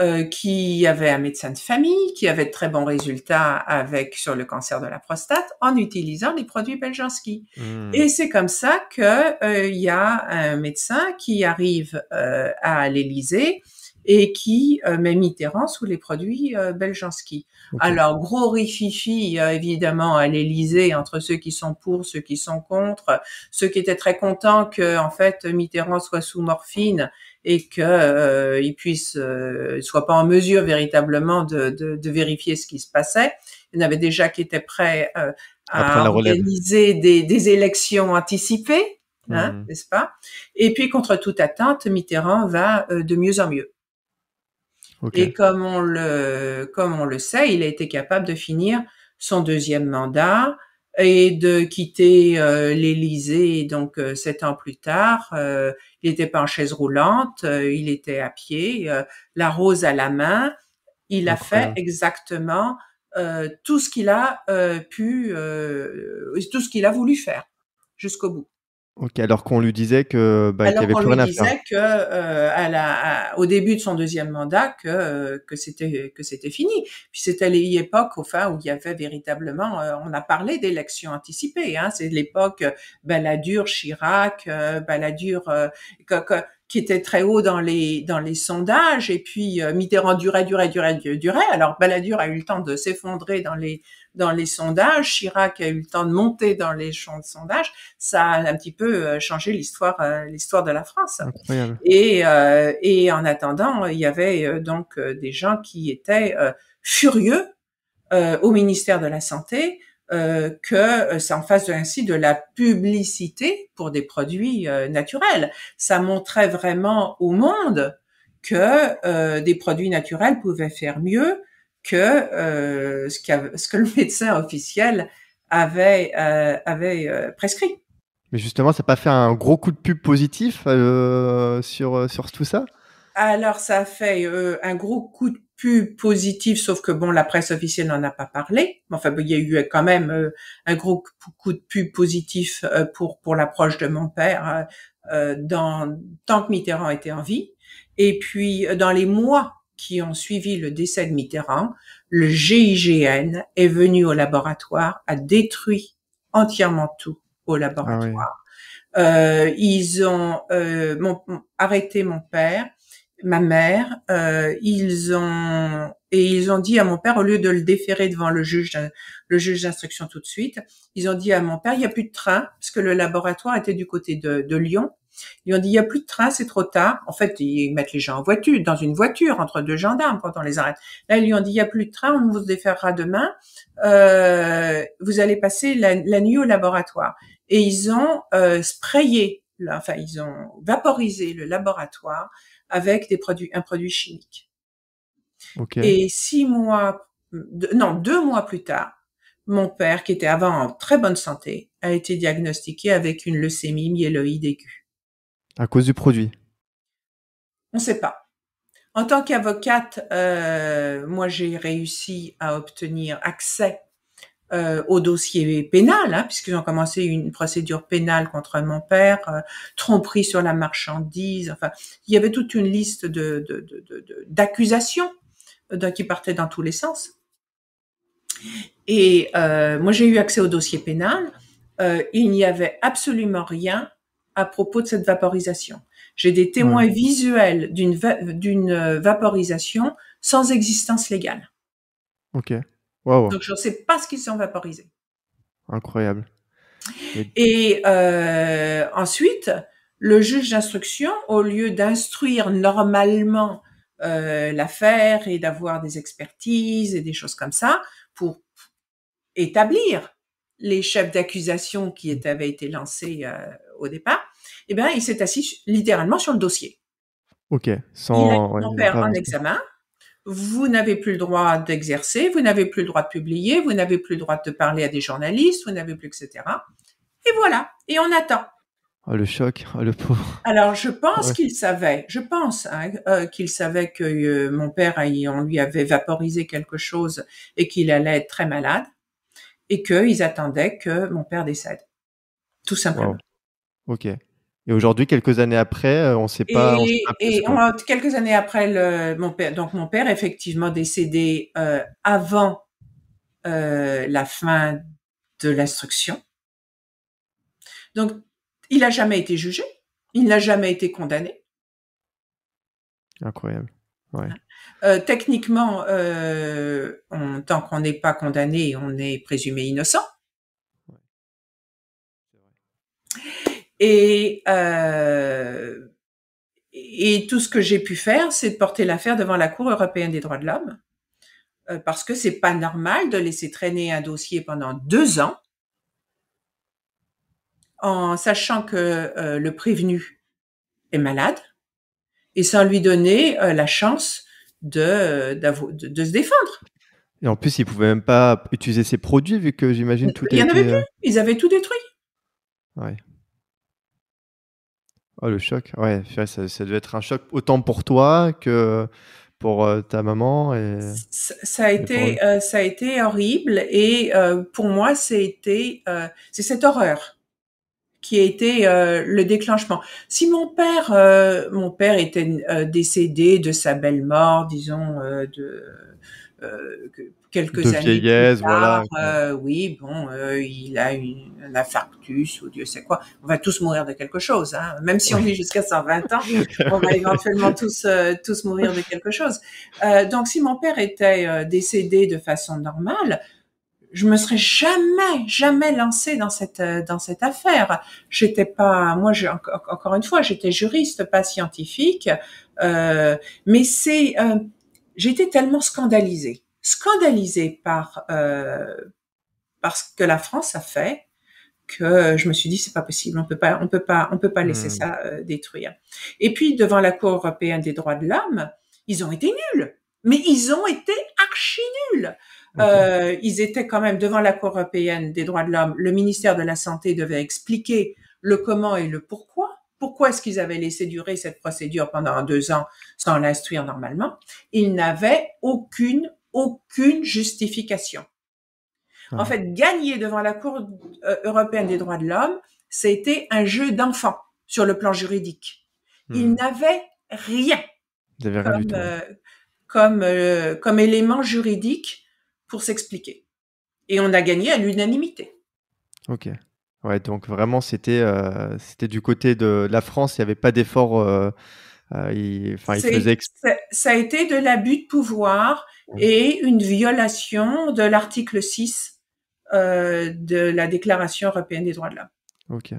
euh, qui avait un médecin de famille, qui avait de très bons résultats avec sur le cancer de la prostate en utilisant les produits Beljanski. Mmh. Et c'est comme ça que euh, il y a un médecin qui arrive euh, à l'Élysée et qui met Mitterrand sous les produits Beljanski. Alors gros rififi évidemment à l'Élysée entre ceux qui sont pour, ceux qui sont contre, ceux qui étaient très contents que en fait Mitterrand soit sous morphine et qu'il euh, il puisse euh, soit pas en mesure véritablement de, de, de, vérifier ce qui se passait. Il y en avait déjà qui étaient prêts euh, à organiser des, des, élections anticipées, hein, mmh. n'est-ce pas? Et puis contre toute attente, Mitterrand va euh, de mieux en mieux. Et comme on le comme on le sait, il a été capable de finir son deuxième mandat et de quitter euh, l'Élysée donc euh, sept ans plus tard. Euh, il n'était pas en chaise roulante, il était à pied, la rose à la main. Il a fait exactement tout ce qu'il a pu, tout ce qu'il a voulu faire jusqu'au bout. Ok, alors qu'on lui disait que bah, qu'il avait plus rien à faire. disait que euh, à la, au début de son deuxième mandat que euh, que c'était que c'était fini. Puis c'était l'époque enfin où il y avait véritablement, euh, on a parlé d'élections anticipées. Hein, c'est l'époque Balladur, Chirac, euh, Balladur, que, que, qui était très haut dans les dans les sondages et puis Mitterrand durait durait durait durait alors Balladur a eu le temps de s'effondrer dans les dans les sondages. Chirac a eu le temps de monter dans les champs de sondage. Ça a un petit peu euh, changé l'histoire, euh, l'histoire de la France. Et, euh, et en attendant, il y avait donc des gens qui étaient furieux au ministère de la Santé que ça en fasse ainsi de la publicité pour des produits naturels. Ça montrait vraiment au monde que des produits naturels pouvaient faire mieux que euh, ce, ce, que le médecin officiel avait, avait prescrit. Mais justement, ça n'a pas fait un gros coup de pub positif sur, sur tout ça? Alors, ça a fait un gros coup de pub positif, sauf que bon, la presse officielle n'en a pas parlé. Enfin, il y a eu quand même un gros coup de pub positif pour pour l'approche de mon père dans tant que Mitterrand était en vie. Et puis, dans les mois qui ont suivi le décès de Mitterrand, le GIGN est venu au laboratoire, a détruit entièrement tout au laboratoire. Ah euh, ils ont euh, arrêté mon père, ma mère. Euh, ils ont et ils ont dit à mon père au lieu de le déférer devant le juge, le juge d'instruction tout de suite, ils ont dit à mon père il n'y a plus de train parce que le laboratoire était du côté de, de Lyon ils ont dit, il n'y a plus de train, c'est trop tard. En fait, ils mettent les gens en voiture, dans une voiture, entre deux gendarmes quand on les arrête. Là, ils lui ont dit, il n'y a plus de train, on vous déférera demain. Euh, vous allez passer la, nuit au laboratoire. Et ils ont euh, sprayé, enfin, ils ont vaporisé le laboratoire avec des produits, un produit chimique. Et six mois, non, deux mois plus tard, mon père, qui était avant en très bonne santé, a été diagnostiqué avec une leucémie myéloïde aiguë. À cause du produit On ne sait pas. En tant qu'avocate, euh, moi j'ai réussi à obtenir accès euh, au dossier pénal, hein, puisqu'ils ont commencé une procédure pénale contre mon père, euh, tromperie sur la marchandise, enfin, il y avait toute une liste de, d'accusations qui partaient dans tous les sens. Et moi j'ai eu accès au dossier pénal. il n'y avait absolument rien à propos de cette vaporisation. J'ai des témoins visuels d'une d'une euh, vaporisation sans existence légale. Ok. Donc je ne sais pas ce qu'ils sont vaporisés. Incroyable. Et, euh, ensuite, le juge d'instruction, au lieu d'instruire normalement euh, l'affaire et d'avoir des expertises et des choses comme ça pour établir les chefs d'accusation qui avaient été lancés au départ, eh bien, il s'est assis littéralement sur le dossier. Ok. Sans. Il a mon père en examen. Vous n'avez plus le droit d'exercer, vous n'avez plus le droit de publier, vous n'avez plus le droit de parler à des journalistes, vous n'avez plus, etc. Et voilà. Et on attend. Oh, le choc, oh, le pauvre. Alors, je pense qu'il savait, je pense hein, euh, qu'il savait que euh, mon père, on lui avait vaporisé quelque chose et qu'il allait être très malade et qu'ils attendaient que mon père décède. Tout simplement. Ok. Et aujourd'hui, quelques années après, euh, on ne sait pas. Et, quelques années après, le, mon père, donc mon père effectivement décédé euh, avant euh, la fin de l'instruction. Donc, il n'a jamais été jugé, il n'a jamais été condamné. Incroyable. Ouais. techniquement, tant qu'on n'est pas condamné, on est présumé innocent. Et, euh, et tout ce que j'ai pu faire, c'est de porter l'affaire devant la Cour européenne des droits de l'homme, euh, parce que c'est pas normal de laisser traîner un dossier pendant deux ans, en sachant que euh, le prévenu est malade, et sans lui donner euh, la chance de, de, de, se défendre. Et en plus, ils pouvaient même pas utiliser ces produits vu que j'imagine tout. Il y en avait plus. Ils avaient tout détruit. Ouais. Oh, le choc, ouais, ça, ça, devait être un choc autant pour toi que pour euh, ta maman. Et, ça, a été, euh, ça a été horrible et euh, pour moi, c'était, c'est cette horreur qui a été le déclenchement. Si mon père, mon père était décédé de sa belle mort, disons, de quelques de années vieillesse, voilà. Euh, oui, bon, euh, il a une, un infarctus ou Dieu sait quoi. On va tous mourir de quelque chose, hein. même si on vit jusqu'à 120 ans, on va éventuellement tous euh, tous mourir de quelque chose. Euh, donc, si mon père était euh, décédé de façon normale, je me serais jamais jamais lancée dans cette dans cette affaire. J'étais pas, moi, je, encore une fois, j'étais juriste, pas scientifique, mais c'est, j'étais tellement scandalisée scandalisée par euh, par ce que la France a fait que je me suis dit c'est pas possible, on peut pas, on peut pas, on peut pas laisser hmm. ça euh, détruire. Et puis devant la Cour européenne des droits de l'homme, ils ont été nuls, mais ils ont été archi nuls. Euh, ils étaient quand même devant la Cour européenne des droits de l'homme. Le ministère de la Santé devait expliquer le comment et le pourquoi. Pourquoi est-ce qu'ils avaient laissé durer cette procédure pendant deux ans sans l'instruire normalement? Ils n'avaient aucune, aucune justification. En fait, gagner devant la Cour euh, européenne des droits de l'homme, c'était un jeu d'enfant sur le plan juridique. Ils hmm. n'avaient rien, comme, euh, comme, euh, comme élément juridique pour s'expliquer. Et on a gagné à l'unanimité. Ok. Ouais, donc vraiment, c'était euh, c'était du côté de la France, il n'y avait pas d'effort. Euh, il, il faisait... ça, a été de l'abus de pouvoir et une violation de l'article 6 de la Déclaration européenne des droits de l'homme. Ok.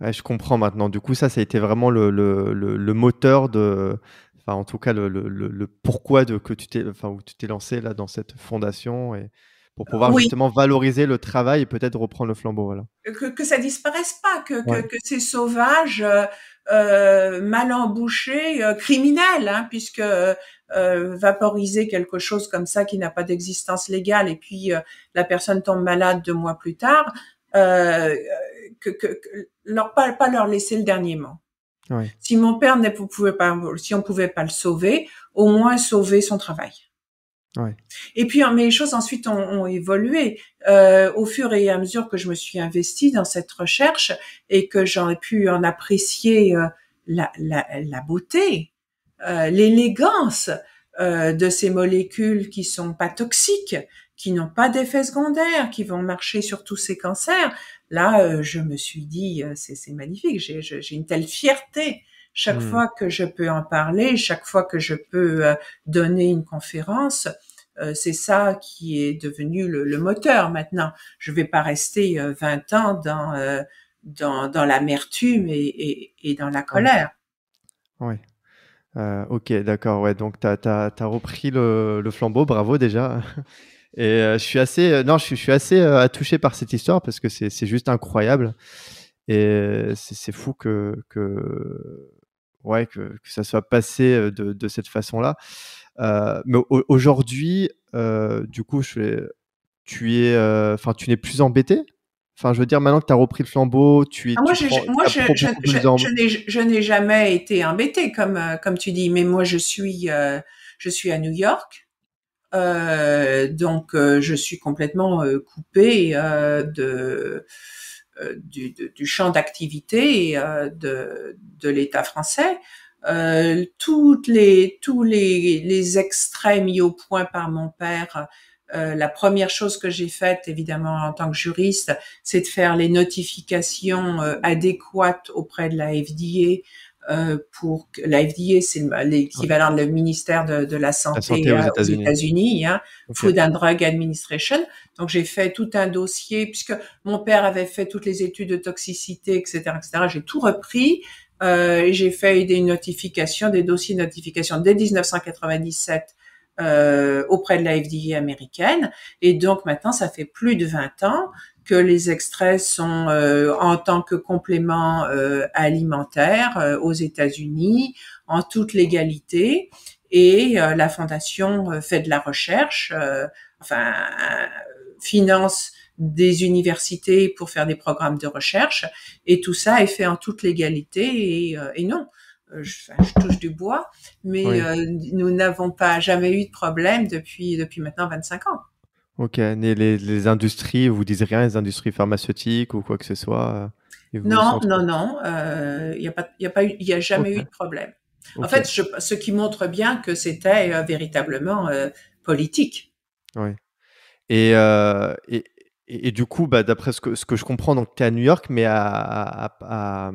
je comprends maintenant. Du coup, ça, ça a été vraiment le, le, le moteur de, enfin en tout cas le, le, le pourquoi de que tu t'es enfin où tu t'es lancé là dans cette fondation et pour pouvoir justement valoriser le travail et peut-être reprendre le flambeau voilà. Que, que ça disparaisse pas que, que, que, ces sauvages euh, euh mal embouchés euh, criminels hein, puisque euh, vaporiser quelque chose comme ça qui n'a pas d'existence légale et puis la personne tombe malade deux mois plus tard que, leur pas, pas leur laisser le dernier mot si mon père ne pouvait pas, si on pouvait pas le sauver, au moins sauver son travail. Et puis, mais les choses ensuite ont, évolué euh, au fur et à mesure que je me suis investie dans cette recherche et que j'en pu en apprécier euh, la, beauté, euh, l'élégance de ces molécules qui sont pas toxiques, qui n'ont pas d'effets secondaires, qui vont marcher sur tous ces cancers. Là, euh, je me suis dit, euh, c'est magnifique, j'ai une telle fierté chaque hmm. fois que je peux en parler, chaque fois que je peux euh, donner une conférence. c'est ça qui est devenu le, moteur maintenant. Je vais pas rester 20 ans dans dans, dans l'amertume et, et, dans la colère. Oui. ok, d'accord. Ouais, donc tu as, as, repris le, le, flambeau. Bravo déjà. Et euh, je suis assez, euh, non, je suis, assez euh, touché par cette histoire parce que c'est juste incroyable. Et c'est fou que, que, ouais, que, que, ça soit passé de, de cette façon-là. mais aujourd'hui, du coup, je tu es, enfin, tu n'es plus embêté? Enfin, je veux dire, maintenant que tu as repris le flambeau, tu es. Ah, moi, je, moi je, je, je n'ai jamais été embêté, comme, comme tu dis, mais moi, je suis, je suis à New York. Euh, donc, euh, je suis complètement euh, coupée de, du, du, champ d'activité de, de l'État français. Euh, toutes les tous les, les extraits mis au point par mon père. Euh, la première chose que j'ai faite, évidemment en tant que juriste, c'est de faire les notifications adéquates auprès de la FDA euh, pour la FDA, c'est l'équivalent du ministère de, de la santé, aux euh, États-Unis, hein, Food and Drug Administration. Donc j'ai fait tout un dossier puisque mon père avait fait toutes les études de toxicité, etc., etc. J'ai tout repris. Euh, j'ai fait des notifications, des dossiers de notification dès 1997 euh, auprès de la FDA américaine. Et donc maintenant, ça fait plus de 20 ans que les extraits sont euh, en tant que complément euh, alimentaire euh, aux États-Unis en toute légalité et la fondation fait de la recherche, enfin finance des universités pour faire des programmes de recherche et tout ça est fait en toute légalité et, et non. Je, je, touche du bois, mais nous n'avons pas jamais eu de problème depuis depuis maintenant 25 ans. Ok, les, les, industries, vous disent rien, les industries pharmaceutiques ou quoi que ce soit euh, Non, non, non, il euh, n'y a, pas, y a, pas eu, y a jamais eu de problème. En fait, je, ce qui montre bien que c'était euh, véritablement politique. Oui. Et, et, et, du coup, bah, d'après ce que, ce que je comprends, tu es à New York, mais à, à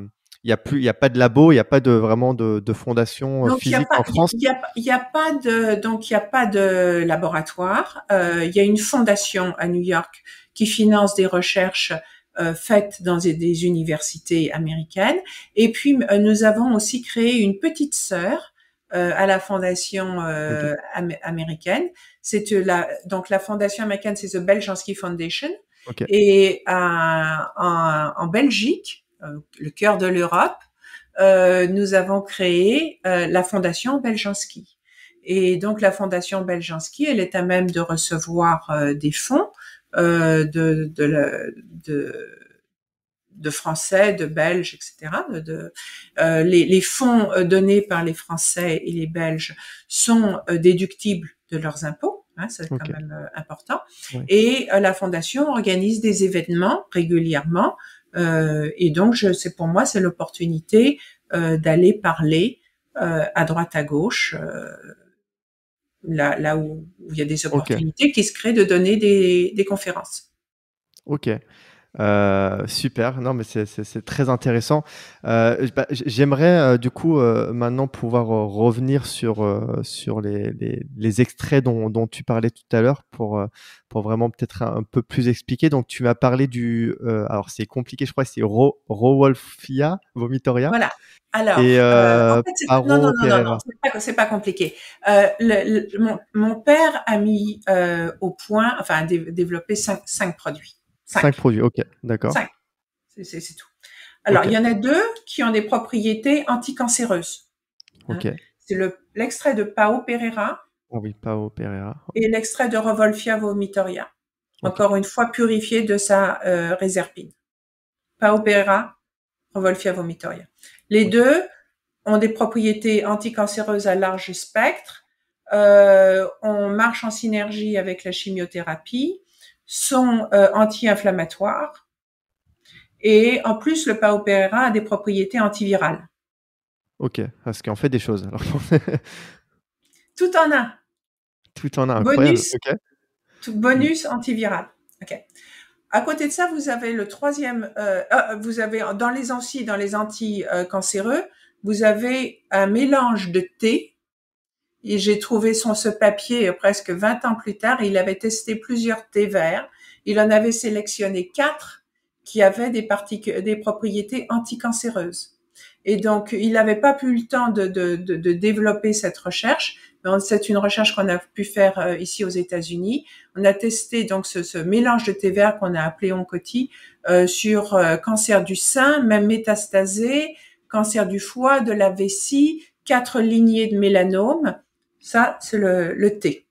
il y a plus, il y a pas de labo, il n'y a pas de vraiment de, de fondation euh, physique en France. Il n'y a, a, pas de donc il y a pas de laboratoire. Euh, il y a une fondation à New York qui finance des recherches euh, faites dans des, universités américaines. Et puis euh, nous avons aussi créé une petite sœur à la fondation américaine. C'est la donc la fondation américaine, c'est The Beljanski Foundation. Et en, en Belgique, le cœur de l'Europe, euh, nous avons créé euh, la Fondation Beljanski. Et donc la Fondation Beljanski, elle est à même de recevoir des fonds de, de, de de Français, de Belges, etc. De, euh, les, les, fonds euh, donnés par les Français et les Belges sont euh, déductibles de leurs impôts. Hein, c'est quand même important. Et la fondation organise des événements régulièrement. Et donc, c'est pour moi, c'est l'opportunité d'aller parler à droite, à gauche, là, là où, il y a des opportunités qui se créent de donner des, des conférences. Ok. Euh, super, non mais c'est très intéressant. Euh, bah, j'aimerais euh, du coup maintenant pouvoir revenir sur sur les, les, extraits dont, dont, tu parlais tout à l'heure pour pour vraiment peut-être un, peu plus expliquer. Donc tu m'as parlé du alors c'est compliqué, je crois que c'est Ro, Rowolfia vomitoria. Voilà. Alors, et, en fait, non, non, non, non, c'est pas, pas, compliqué. Le, mon, mon, père a mis au point, enfin, développé cinq, cinq produits. Cinq, produits, ok, d'accord. Cinq. C'est tout. Alors, il y en a deux qui ont des propriétés anticancéreuses. Ok. Hein. C'est l'extrait de Pao Pereira. Oh oui, Pao Pereira. Et l'extrait de Revolfia vomitoria. Encore une fois purifié de sa euh, réserpine. Pao Pereira, Revolfia vomitoria. Les deux ont des propriétés anticancéreuses à large spectre. Euh, on marche en synergie avec la chimiothérapie sont euh, anti-inflammatoires et en plus le Paopéra a des propriétés antivirales. Ok, parce qu'en fait des choses. Alors. Tout en un. Tout en un. Bonus, tout bonus antiviral. Ok. À côté de ça, vous avez le troisième. Euh, euh vous avez dans les anti, dans les anti-cancéreux, vous avez un mélange de thé et j'ai trouvé son ce papier presque 20 ans plus tard. Il avait testé plusieurs thés verts. Il en avait sélectionné quatre qui avaient des, des propriétés anticancéreuses. Et donc, il n'avait pas pu le temps de, de, de, de développer cette recherche. C'est une recherche qu'on a pu faire euh, ici aux États-Unis. On a testé donc ce, ce mélange de thé vert qu'on a appelé oncoti euh, sur euh, cancer du sein, même métastasé, cancer du foie, de la vessie, quatre lignées de mélanome ça, c'est le, le thé.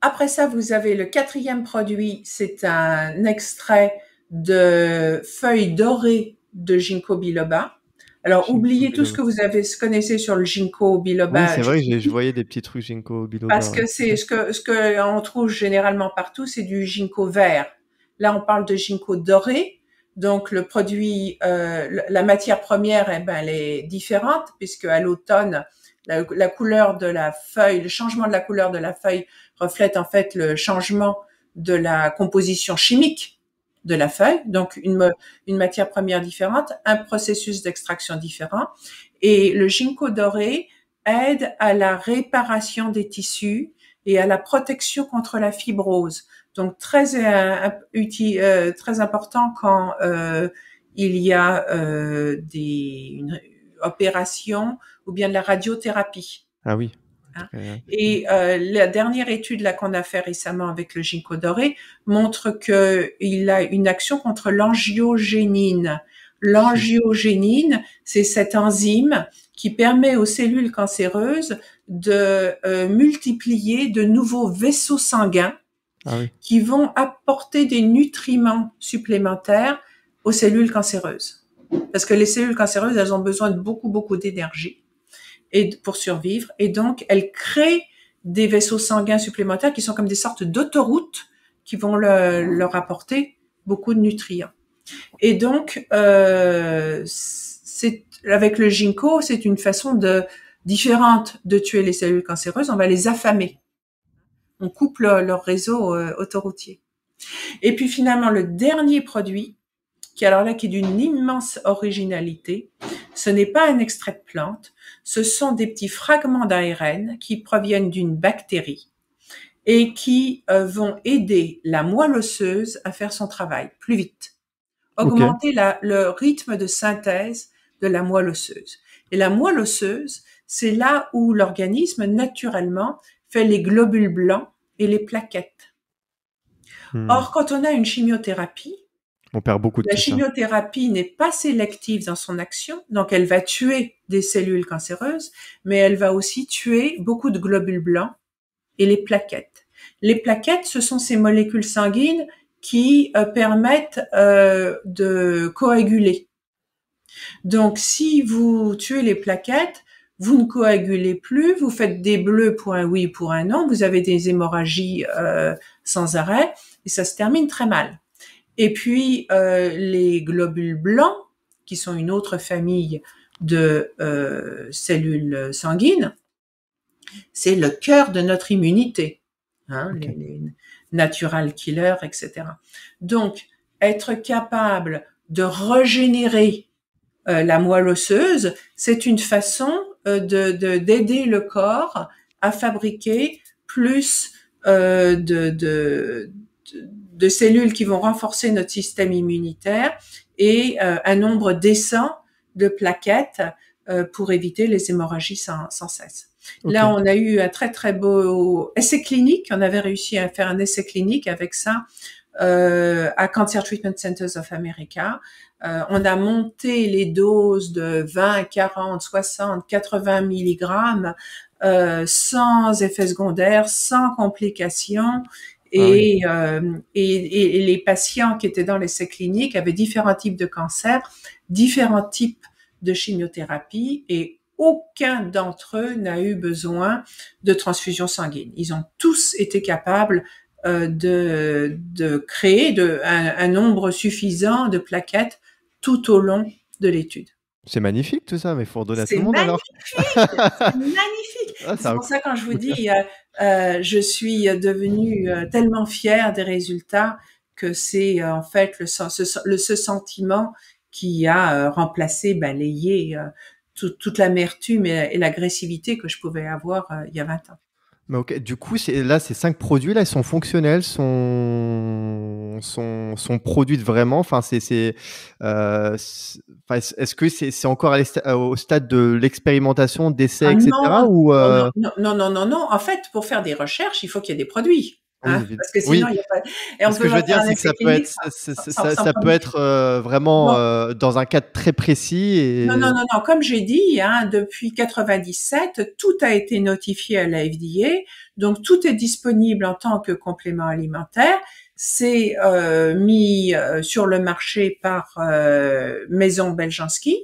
Après ça, vous avez le quatrième produit, c'est un extrait de feuilles dorées de ginkgo biloba. Alors, oubliez tout ce que vous avez connaissez sur le ginkgo biloba. Oui, c'est vrai, je voyais des petits trucs ginkgo biloba. Parce que c'est ce que ce que on trouve généralement partout, c'est du ginkgo vert. Là, on parle de ginkgo doré. Donc, le produit, euh, la matière première, eh ben, elle est différente puisque à l'automne, la, couleur de la feuille, le changement de la couleur de la feuille reflète en fait le changement de la composition chimique de la feuille, donc une, une matière première différente, un processus d'extraction différent. Et le ginkgo doré aide à la réparation des tissus et à la protection contre la fibrose. Donc très euh, euh très important quand euh, il y a euh, des une, opération ou bien de la radiothérapie. Ah oui. Hein. Et euh, la dernière étude là qu'on a fait récemment avec le ginkgo doré montre que il a une action contre l'angiogénine. L'angiogénine, c'est cette enzyme qui permet aux cellules cancéreuses de euh, multiplier de nouveaux vaisseaux sanguins ah qui vont apporter des nutriments supplémentaires aux cellules cancéreuses. Parce que les cellules cancéreuses, elles ont besoin de beaucoup, beaucoup d'énergie et pour survivre. Et donc, elles créent des vaisseaux sanguins supplémentaires qui sont comme des sortes d'autoroutes qui vont leur apporter beaucoup de nutriments. Et donc, euh, avec le ginkgo, c'est une façon de différente de tuer les cellules cancéreuses. On va les affamer. On coupe leur réseau euh, autoroutier. Et puis finalement, le dernier produit, qui alors là qui est d'une immense originalité. Ce n'est pas un extrait de plante, ce sont des petits fragments d'ARN qui proviennent d'une bactérie et qui euh, vont aider la moelle osseuse à faire son travail plus vite, augmenter la, le rythme de synthèse de la moelle osseuse. Et la moelle osseuse, c'est là où l'organisme naturellement fait les globules blancs et les plaquettes. Hmm. Or, quand on a une chimiothérapie, On perd beaucoup de La chimiothérapie n'est pas sélective dans son action, donc elle va tuer des cellules cancéreuses, mais elle va aussi tuer beaucoup de globules blancs et les plaquettes. Les plaquettes, ce sont ces molécules sanguines qui euh, permettent euh, de coaguler. Donc, si vous tuez les plaquettes, vous ne coagulez plus, vous faites des bleus pour un oui, pour un non, vous avez des hémorragies euh, sans arrêt, et ça se termine très mal. Et puis, euh, les globules blancs, qui sont une autre famille de euh, cellules sanguines, c'est le cœur de notre immunité, hein, les, les natural killers, etc. Donc, être capable de régénérer euh, la moelle osseuse, c'est une façon euh, de d'aider le corps à fabriquer plus euh, de, de, de, cellules qui vont renforcer notre système immunitaire et un nombre décent de plaquettes pour éviter les hémorragies sans, sans cesse. Là, on a eu un très très beau essai clinique. On avait réussi à faire un essai clinique avec ça euh, à Cancer Treatment Centers of America. Euh, on a monté les doses de 20, 40, 60, 80 milligrammes euh, sans effets secondaires, sans complications. Ah et, et, et, les patients qui étaient dans l'essai clinique avaient différents types de cancers, différents types de chimiothérapie et aucun d'entre eux n'a eu besoin de transfusion sanguine. Ils ont tous été capables euh, de, de créer de, un, nombre suffisant de plaquettes tout au long de l'étude. C'est magnifique tout ça, mais il faut redonner à tout le monde alors. C'est magnifique. Ah, c'est pour ça quand je vous dis, euh, euh, je suis devenue tellement fière des résultats que c'est en fait le, ce, le, ce sentiment qui a remplacé, balayé toute l'amertume et, l'agressivité que je pouvais avoir il y a 20 ans. Mais Du coup, là, ces cinq produits, là, ils sont fonctionnels, sont, sont, sont produits vraiment? Enfin, c'est, euh, est-ce que c'est encore au stade de l'expérimentation, d'essai, ah etc. Non, ou euh non, non, non, non, non. En fait, pour faire des recherches, il faut qu'il y ait des produits. Hein, parce que sinon, il y a pas. Et on Ce que je veux dire, c'est que ça peut être, ça, peut être euh, vraiment euh, dans un cadre très précis. Et... Non, non, non, non. Comme j'ai dit, hein, depuis 97, tout a été notifié à la FDA, donc tout est disponible en tant que complément alimentaire. C'est euh, mis euh, sur le marché par Maison Beljanski.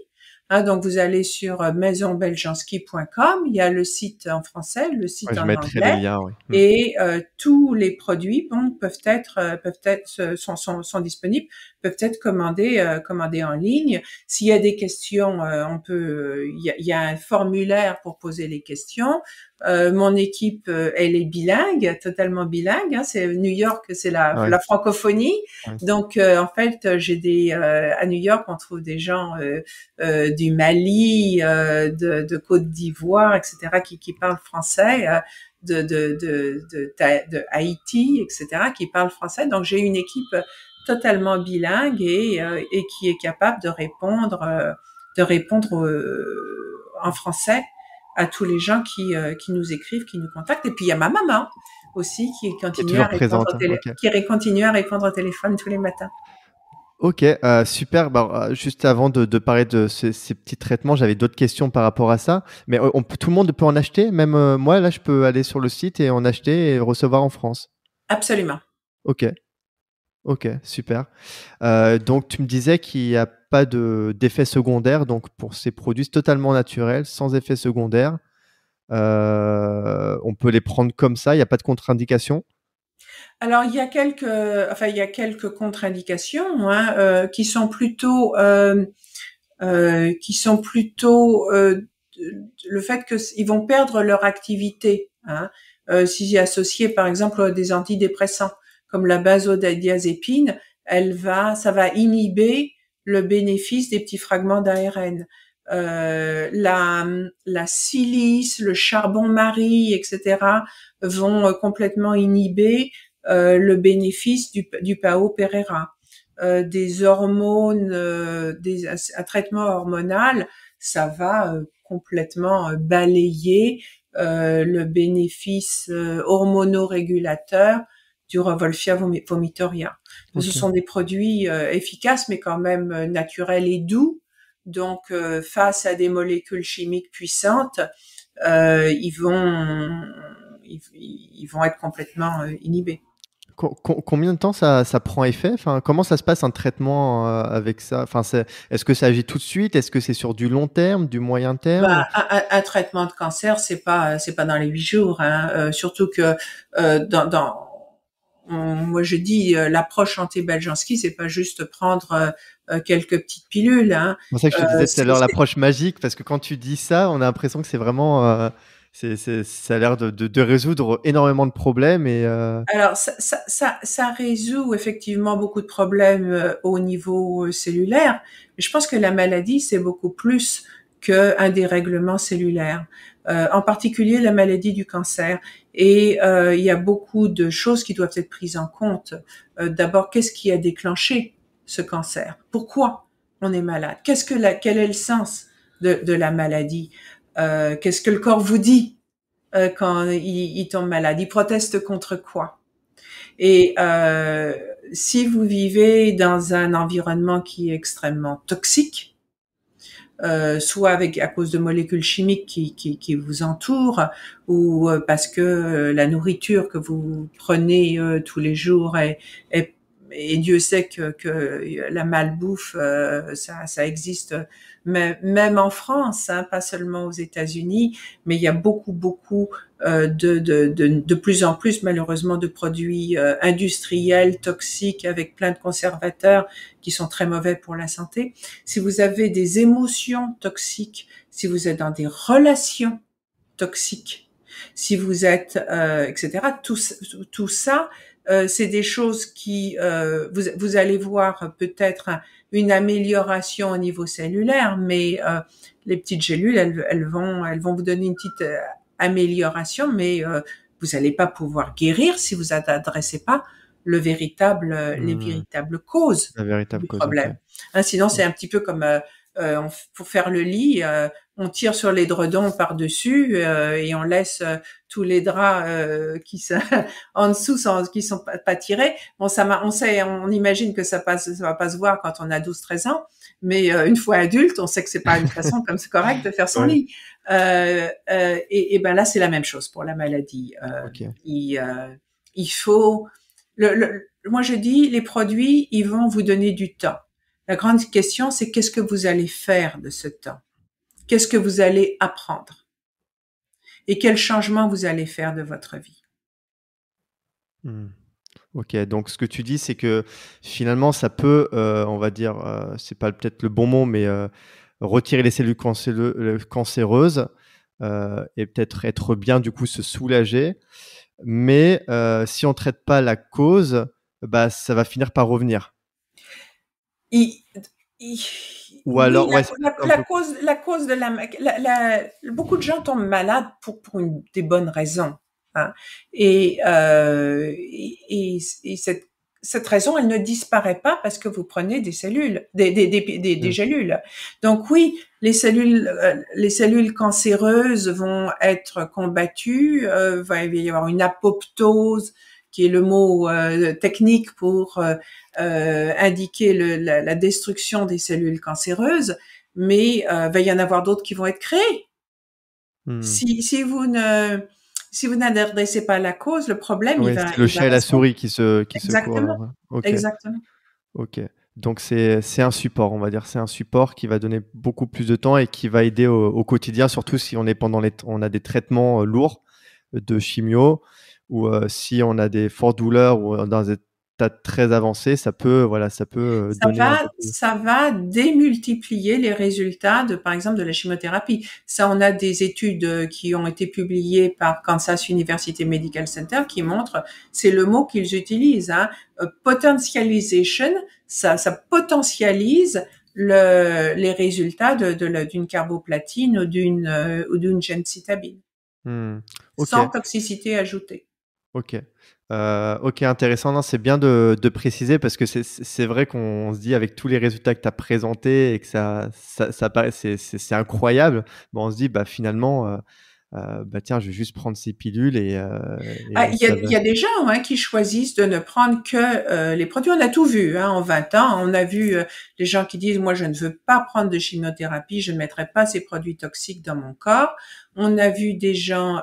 Hein, donc vous allez sur euh, maisonbeljanski.com, il y a le site en français, le site en anglais, mm. et euh, tous les produits bon, peuvent être euh, peuvent être sont, sont, sont disponibles, peuvent être commandés commandés en ligne. S'il y a des questions, on peut il y a, y a un formulaire pour poser les questions. Euh, mon équipe, euh, elle est bilingue, totalement bilingue. Hein, c'est New York, c'est la, la, francophonie. Donc, euh, en fait, j'ai des à New York, on trouve des gens du Mali, de, de Côte d'Ivoire, etc., qui, qui parlent français. De, de, de, de, de Haïti, etc., qui parlent français. Donc, j'ai une équipe totalement bilingue et, et qui est capable de répondre, de répondre en français à tous les gens qui, euh, qui nous écrivent, qui nous contactent. Et puis il y a ma maman aussi qui continue, à répondre, au qui continue à répondre au téléphone tous les matins. Ok, euh, super. Bah, euh, juste avant de, de, parler de ces, ces petits traitements, j'avais d'autres questions par rapport à ça. Mais on, tout le monde peut en acheter? Même moi, là, je peux aller sur le site et en acheter et recevoir en France? Absolument. Ok. Ok, super. Euh, donc, tu me disais qu'il n'y a pas d'effet secondaire. Donc, pour ces produits totalement naturels, sans effet secondaire, euh, on peut les prendre comme ça. Il n'y a pas de contre-indication? Alors, il y a quelques, enfin, il y a quelques contre-indications hein, euh, qui sont plutôt, qui sont plutôt le fait qu'ils vont perdre leur activité. Hein, si associé, par exemple, des antidépressants comme la basodiazépine, elle va, ça va inhiber le bénéfice des petits fragments d'ARN. Euh, la, silice, le charbon-marie, etc., vont euh, complètement inhiber euh, le bénéfice du, du PAO Pereira. Euh, des hormones, des, un traitement hormonal, ça va complètement balayer le bénéfice hormonorégulateur du Revolfia vomitoria. Ce sont des produits efficaces, mais quand même naturels et doux. Donc, face à des molécules chimiques puissantes, ils vont ils, vont être complètement inhibés combien de temps ça, prend effet? Enfin, Comment ça se passe un traitement euh, avec ça? Enfin, Est-ce que ça agit tout de suite? Est-ce que c'est sur du long terme, du moyen terme? Bah, un, traitement de cancer, c'est pas c'est pas dans les huit jours. Hein. Euh, surtout que euh, dans, moi je dis l'approche anti-Beljanski, c'est pas juste prendre quelques petites pilules. Hein. C'est pour ça que je te disais tout à l'heure l'approche magique, parce que quand tu dis ça, on a l'impression que c'est vraiment c'est, ça a l'air de, de, résoudre énormément de problèmes. Et, euh, Alors, ça, ça, ça, résout effectivement beaucoup de problèmes euh, au niveau euh, cellulaire, mais je pense que la maladie, c'est beaucoup plus qu'un dérèglement cellulaire, euh, en particulier la maladie du cancer. Et euh, il y a beaucoup de choses qui doivent être prises en compte. d'abord, qu'est-ce qui a déclenché ce cancer? Pourquoi on est malade? Qu'est-ce que la, quel est le sens de, de la maladie? Euh, qu'est-ce que le corps vous dit euh, quand il, tombe malade? Il proteste contre quoi? Et euh, si vous vivez dans un environnement qui est extrêmement toxique, soit avec à cause de molécules chimiques qui, qui, vous entourent, ou parce que la nourriture que vous prenez tous les jours est, et Dieu sait que, que la malbouffe, ça, ça existe mais même en France, hein, pas seulement aux États-Unis, mais il y a beaucoup, beaucoup euh, de, de, de, de, plus en plus malheureusement de produits euh, industriels toxiques avec plein de conservateurs qui sont très mauvais pour la santé. Si vous avez des émotions toxiques, si vous êtes dans des relations toxiques, si vous êtes, euh, etc., tout, tout ça, euh, c'est des choses qui, euh, vous, vous allez voir peut-être une amélioration au niveau cellulaire, mais euh, les petites gélules, elles, elles, vont, elles vont vous donner une petite euh, amélioration, mais euh, vous n'allez pas pouvoir guérir si vous n'adressez pas le véritable, les mmh. véritables causes véritable du problème. Hein, sinon, c'est un petit peu comme euh, pour faire le lit, euh, on tire sur les dredons par-dessus euh, et on laisse tous les draps qui sont en dessous sans, qui sont pas, tirés. Bon, ça on sait, on imagine que ça passe, ça va pas se voir quand on a 12-13 ans, mais une fois adulte, on sait que c'est pas une façon comme c'est correct de faire son lit. et, et, ben là, c'est la même chose pour la maladie. il, il, faut, le, le, moi je dis, les produits, ils vont vous donner du temps. La grande question, c'est qu'est-ce que vous allez faire de ce temps? Qu'est-ce que vous allez apprendre? Et quel changement vous allez faire de votre vie? Hmm. Ok, donc ce que tu dis, c'est que finalement, ça peut, euh, on va dire, euh, c'est pas peut-être le bon mot, mais euh, retirer les cellules cancéreuses et peut-être être bien, du coup, se soulager. Mais si on traite pas la cause, bah, ça va finir par revenir. Ou alors, la, cause, la cause de la, beaucoup de gens tombent malades pour, pour des bonnes raisons. Hein. Et, euh, et, cette, cette raison, elle ne disparaît pas parce que vous prenez des cellules, des, des, des, des, mmh. gélules. Donc oui, les cellules, euh, les cellules cancéreuses vont être combattues, euh, va y avoir une apoptose, qui est le mot euh, technique pour euh, euh, indiquer le, la, la, destruction des cellules cancéreuses, mais va y en avoir d'autres qui vont être créées. Hmm. Si, si vous ne si vous n'adressez pas la cause, le problème, il va. Le chat et la souris qui se qui Exactement. Se Exactement. Ok. Donc c'est un support, on va dire, c'est un support qui va donner beaucoup plus de temps et qui va aider au, au quotidien, surtout si on est pendant les, on a des traitements lourds de chimio ou euh, si on a des fortes douleurs ou dans un état très avancé, ça peut, voilà, ça peut euh, ça Va, Ça va démultiplier les résultats de, par exemple, de la chimiothérapie. Ça, on a des études euh, qui ont été publiées par Kansas University Medical Center qui montrent, c'est le mot qu'ils utilisent, hein, potentialization, ça, ça potentialise le, les résultats de, d'une carboplatine ou d'une ou d'une gemcitabine. Hmm. Sans toxicité ajoutée. Ok. Euh, ok, intéressant. c'est bien de, préciser parce que c'est vrai qu'on se dit avec tous les résultats que tu as présentés et que ça, ça, paraît, c'est incroyable. Bon, on se dit, bah, finalement, euh, euh, bah tiens, je vais juste prendre ces pilules et. Euh, ah, il y, a des gens hein, qui choisissent de ne prendre que euh, les produits. On a tout vu hein, en 20 ans. On a vu des gens qui disent moi je ne veux pas prendre de chimiothérapie, je ne mettrai pas ces produits toxiques dans mon corps. On a vu des gens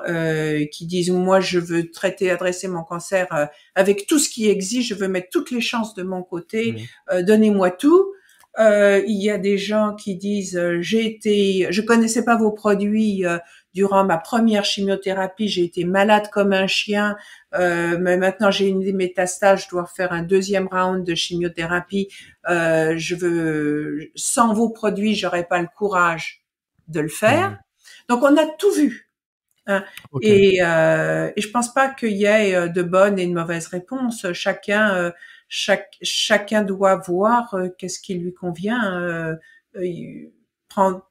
qui disent moi je veux traiter, adresser mon cancer avec tout ce qui existe, je veux mettre toutes les chances de mon côté, mmh. donnez-moi tout. il y a des gens qui disent j'ai été, je connaissais pas vos produits, durant ma première chimiothérapie, j'ai été malade comme un chien. Euh, mais maintenant, j'ai une métastase, je dois faire un deuxième round de chimiothérapie. Euh, je veux, sans vos produits, j'aurais pas le courage de le faire. Mmh. Donc, on a tout vu. Hein. Et, euh, et je pense pas qu'il y ait euh, de bonnes et de mauvaises réponses. Chacun, euh, chaque, chacun doit voir euh, qu'est-ce qui lui convient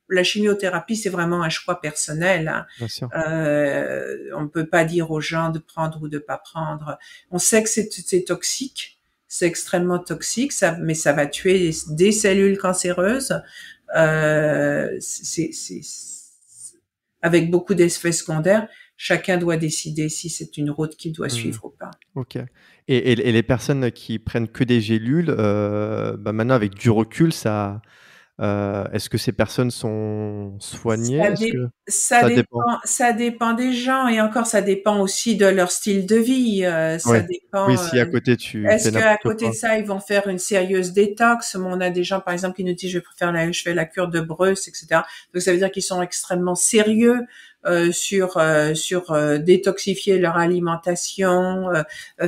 la chimiothérapie, c'est vraiment un choix personnel. Hein. Euh, on ne peut pas dire aux gens de prendre ou de pas prendre. On sait que c'est toxique, c'est extrêmement toxique, ça, mais ça va tuer des cellules cancéreuses. Euh, c'est avec beaucoup d'effets secondaires. Chacun doit décider si c'est une route qu'il doit mmh. suivre ou pas. Ok. Et, les personnes qui prennent que des gélules, euh, bah maintenant avec du recul, ça, euh, est-ce que ces personnes sont soignées? Ça, dépend, ça, dépend, des gens et encore ça dépend aussi de leur style de vie. Euh, ça dépend. Oui, si à euh, côté tu. Est-ce qu'à côté de ça ils vont faire une sérieuse détox? On a des gens par exemple qui nous disent je préfère la, je fais la cure de Bruce, etc. Donc ça veut dire qu'ils sont extrêmement sérieux. Euh, sur sur détoxifier leur alimentation,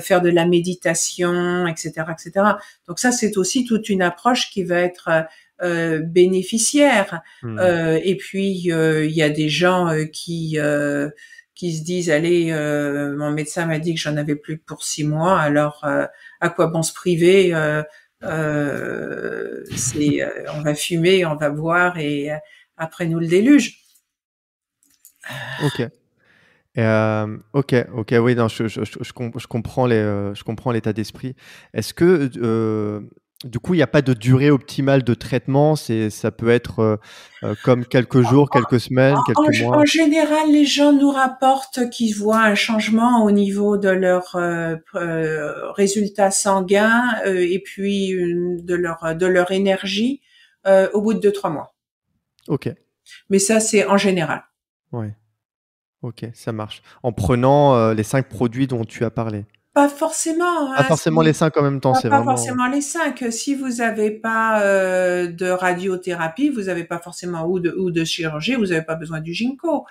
faire de la méditation, etc., etc. Donc ça c'est aussi toute une approche qui va être euh, bénéficiaires. Mmh. Euh, et puis euh, il y a des gens qui qui se disent allez, mon médecin m'a dit que j'en avais plus pour six mois, alors à quoi bon se priver C'est on va fumer, on va boire et après nous le déluge. Ok. ok, ok, oui, non, je, je, je, je comprends les, je comprends l'état d'esprit. Est-ce que du coup, il n'y a pas de durée optimale de traitement. C'est, ça peut être euh, euh, comme quelques jours, quelques semaines, quelques mois. En général, les gens nous rapportent qu'ils voient un changement au niveau de leurs euh, résultats sanguins et puis de leur de leur énergie au bout de deux trois mois. Ok. Mais ça, c'est en général. Oui. Ok, ça marche. En prenant les cinq produits dont tu as parlé. Pas forcément. Pas hein, forcément les cinq en même temps, c'est Pas forcément les cinq. Si vous n'avez pas euh, de radiothérapie, vous n'avez pas forcément ou de, ou de chirurgie, vous n'avez pas besoin du ginkgo.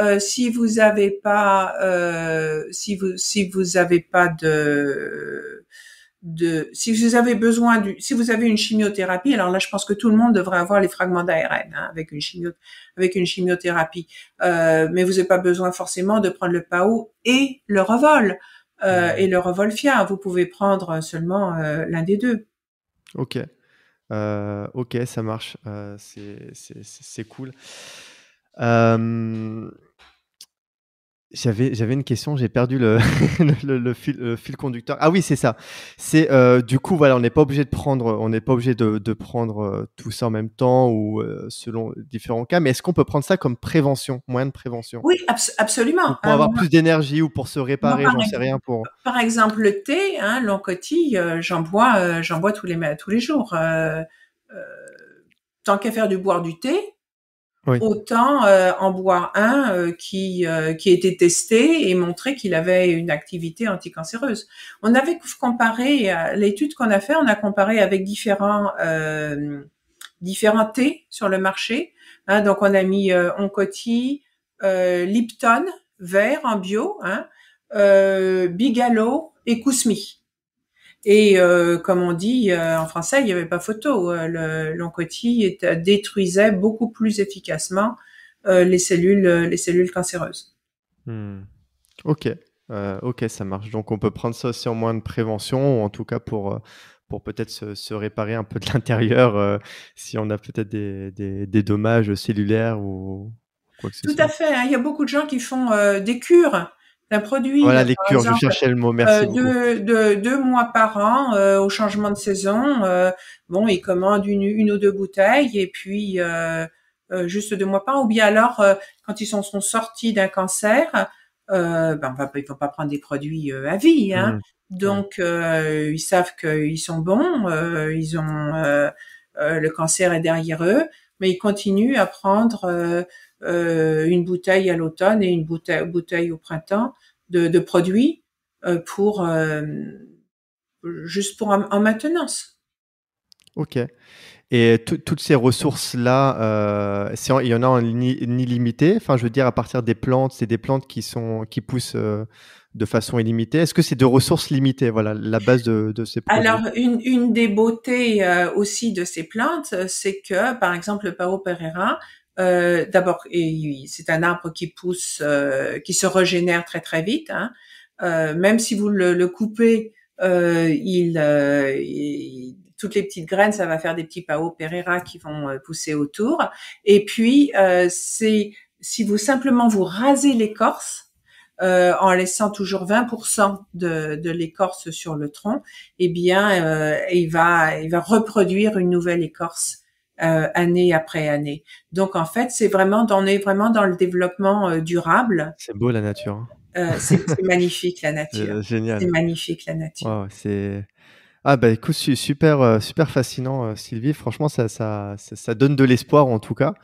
Euh, si vous n'avez pas, euh, si vous si vous avez pas de de, si vous avez besoin du, si vous avez une chimiothérapie, alors là, je pense que tout le monde devrait avoir les fragments d'ARN hein, avec une chimio, avec une chimiothérapie. Euh, mais vous n'avez pas besoin forcément de prendre le PAO et le revol. Euh, et le Revolfia. Vous pouvez prendre seulement euh, l'un des deux. Ok. Euh, ok, ça marche. c'est cool. J'avais, j'avais une question, j'ai perdu le, le, fil, fil, conducteur. Ah oui, c'est ça. C'est euh, du coup, voilà, on n'est pas obligé de prendre, on n'est pas obligé de, de prendre euh, tout ça en même temps ou euh, selon différents cas. Mais est-ce qu'on peut prendre ça comme prévention, moyen de prévention? Oui, absolument. pour avoir plus d'énergie ou pour se réparer, j'en sais rien pour. Par exemple, le thé, hein, l'encotille, j'en bois, j'en bois tous les tous les jours. tant qu'à faire du boire du thé, Autant euh, en boire un euh, qui euh, qui a été testé et montré qu'il avait une activité anticancéreuse. On avait comparé l'étude qu'on a fait, on a comparé avec différents différents thés sur le marché. Hein, donc on a mis Oncoti, Lipton vert en bio, hein, Bigalo et Kousmi. Et euh, comme on dit euh, en français, il n'y avait pas photo. Euh, L'oncotille détruisait beaucoup plus efficacement les cellules, les cellules cancéreuses. Hmm. Ok, ok, ça marche. Donc on peut prendre ça aussi en moins de prévention, ou en tout cas pour pour peut-être se, réparer un peu de l'intérieur si on a peut-être des, des, dommages cellulaires ou quoi que ce soit. Tout à fait. Hein. Il y a beaucoup de gens qui font des cures un produit. Voilà les cures, je cherchais le mot, merci. Euh, deux, deux, mois par an euh, au changement de saison. Euh, bon, ils commandent une, une ou deux bouteilles et puis juste deux mois par an, ou bien alors quand ils sont, sont sortis d'un cancer, ben on va, ils vont pas prendre des produits à vie, hein. Mmh. Donc ils savent qu'ils sont bons, ils ont le cancer est derrière eux, mais ils continuent à prendre une bouteille à l'automne et une bouteille, bouteille au printemps de, de produits pour juste pour en, maintenance. Ok. Et toutes ces ressources-là, euh, il y en a en illimité? Enfin, je veux dire, à partir des plantes, c'est des plantes qui sont qui poussent euh, de façon illimitée. Est-ce que c'est de ressources limitées? Voilà, la base de, de ces produits. Alors, une, une des beautés euh, aussi de ces plantes, c'est que, par exemple, le Pao Pereira, euh, d'abord, c'est un arbre qui pousse, euh, qui se régénère très très vite. Hein. même si vous le, le coupez euh, il, euh, il, toutes les petites graines, ça va faire des petits pao Pereira qui vont euh, pousser autour. Et puis, c'est si vous simplement vous rasez l'écorce, euh, en laissant toujours 20% de, de l'écorce sur le tronc, eh bien, euh, il va, il va reproduire une nouvelle écorce euh, année après année. Donc, en fait, c'est vraiment, on est vraiment dans le développement durable. C'est beau la nature. Hein. Euh, c'est magnifique la nature. Génial. C'est magnifique la nature. c'est ah bah écoute super euh, super fascinant euh, Sylvie. Franchement ça ça, ça, donne de l'espoir en tout cas.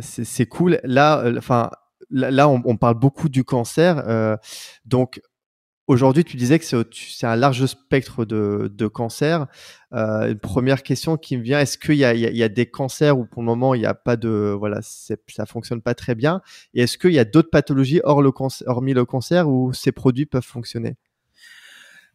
c'est cool. Là enfin là, on, on, parle beaucoup du cancer. donc Aujourd'hui, tu disais que c'est un large spectre de, cancers. Euh, une première question qui me vient, est-ce qu'il y, a des cancers où pour le moment il n'y a pas de, voilà, ça fonctionne pas très bien? Et est-ce qu'il y a d'autres pathologies hors le cancer, hormis le cancer où ces produits peuvent fonctionner?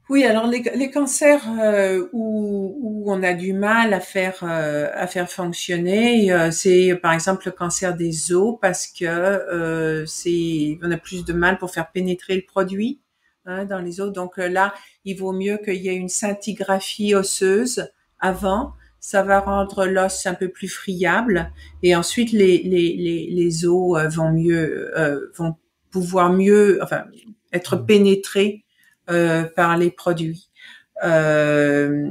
Oui, alors les, cancers euh, où, on a du mal à faire euh, à faire fonctionner, c'est par exemple le cancer des os parce que c'est on a plus de mal pour faire pénétrer le produit. Hein, dans les os. Donc euh, là, il vaut mieux qu'il y ait une scintigraphie osseuse avant. Ça va rendre l'os un peu plus friable et ensuite les, les, les, les os euh, vont mieux euh, vont pouvoir mieux enfin être mmh. pénétrés euh, par les produits. Euh,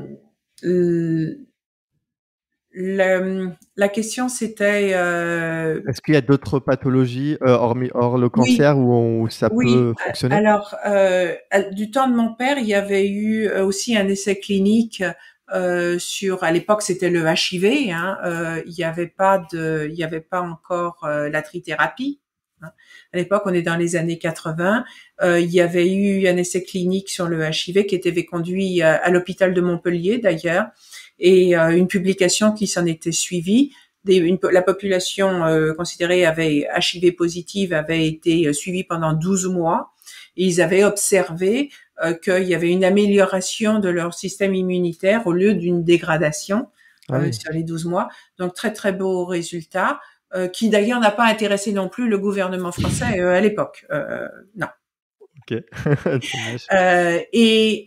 le, la question c'était. Euh... Est-ce qu'il y a d'autres pathologies euh, hormis hors le cancer où, ça peut fonctionner? Alors, euh, du temps de mon père, il y avait eu euh, aussi un essai clinique euh, sur. À l'époque, c'était le HIV. Hein, euh, il n'y avait pas de, il y avait pas encore la trithérapie. Hein. À l'époque, on est dans les années 80. il y avait eu un essai clinique sur le HIV qui était conduit à l'hôpital de Montpellier d'ailleurs et euh, une publication qui s'en était suivie. Des, la population euh, considérée avait HIV positive avait été euh, suivie pendant 12 mois et ils avaient observé qu'il y avait une amélioration de leur système immunitaire au lieu d'une dégradation ah sur les 12 mois. Donc très très beau résultat qui d'ailleurs n'a pas intéressé non plus le gouvernement français à l'époque. non. Ok. et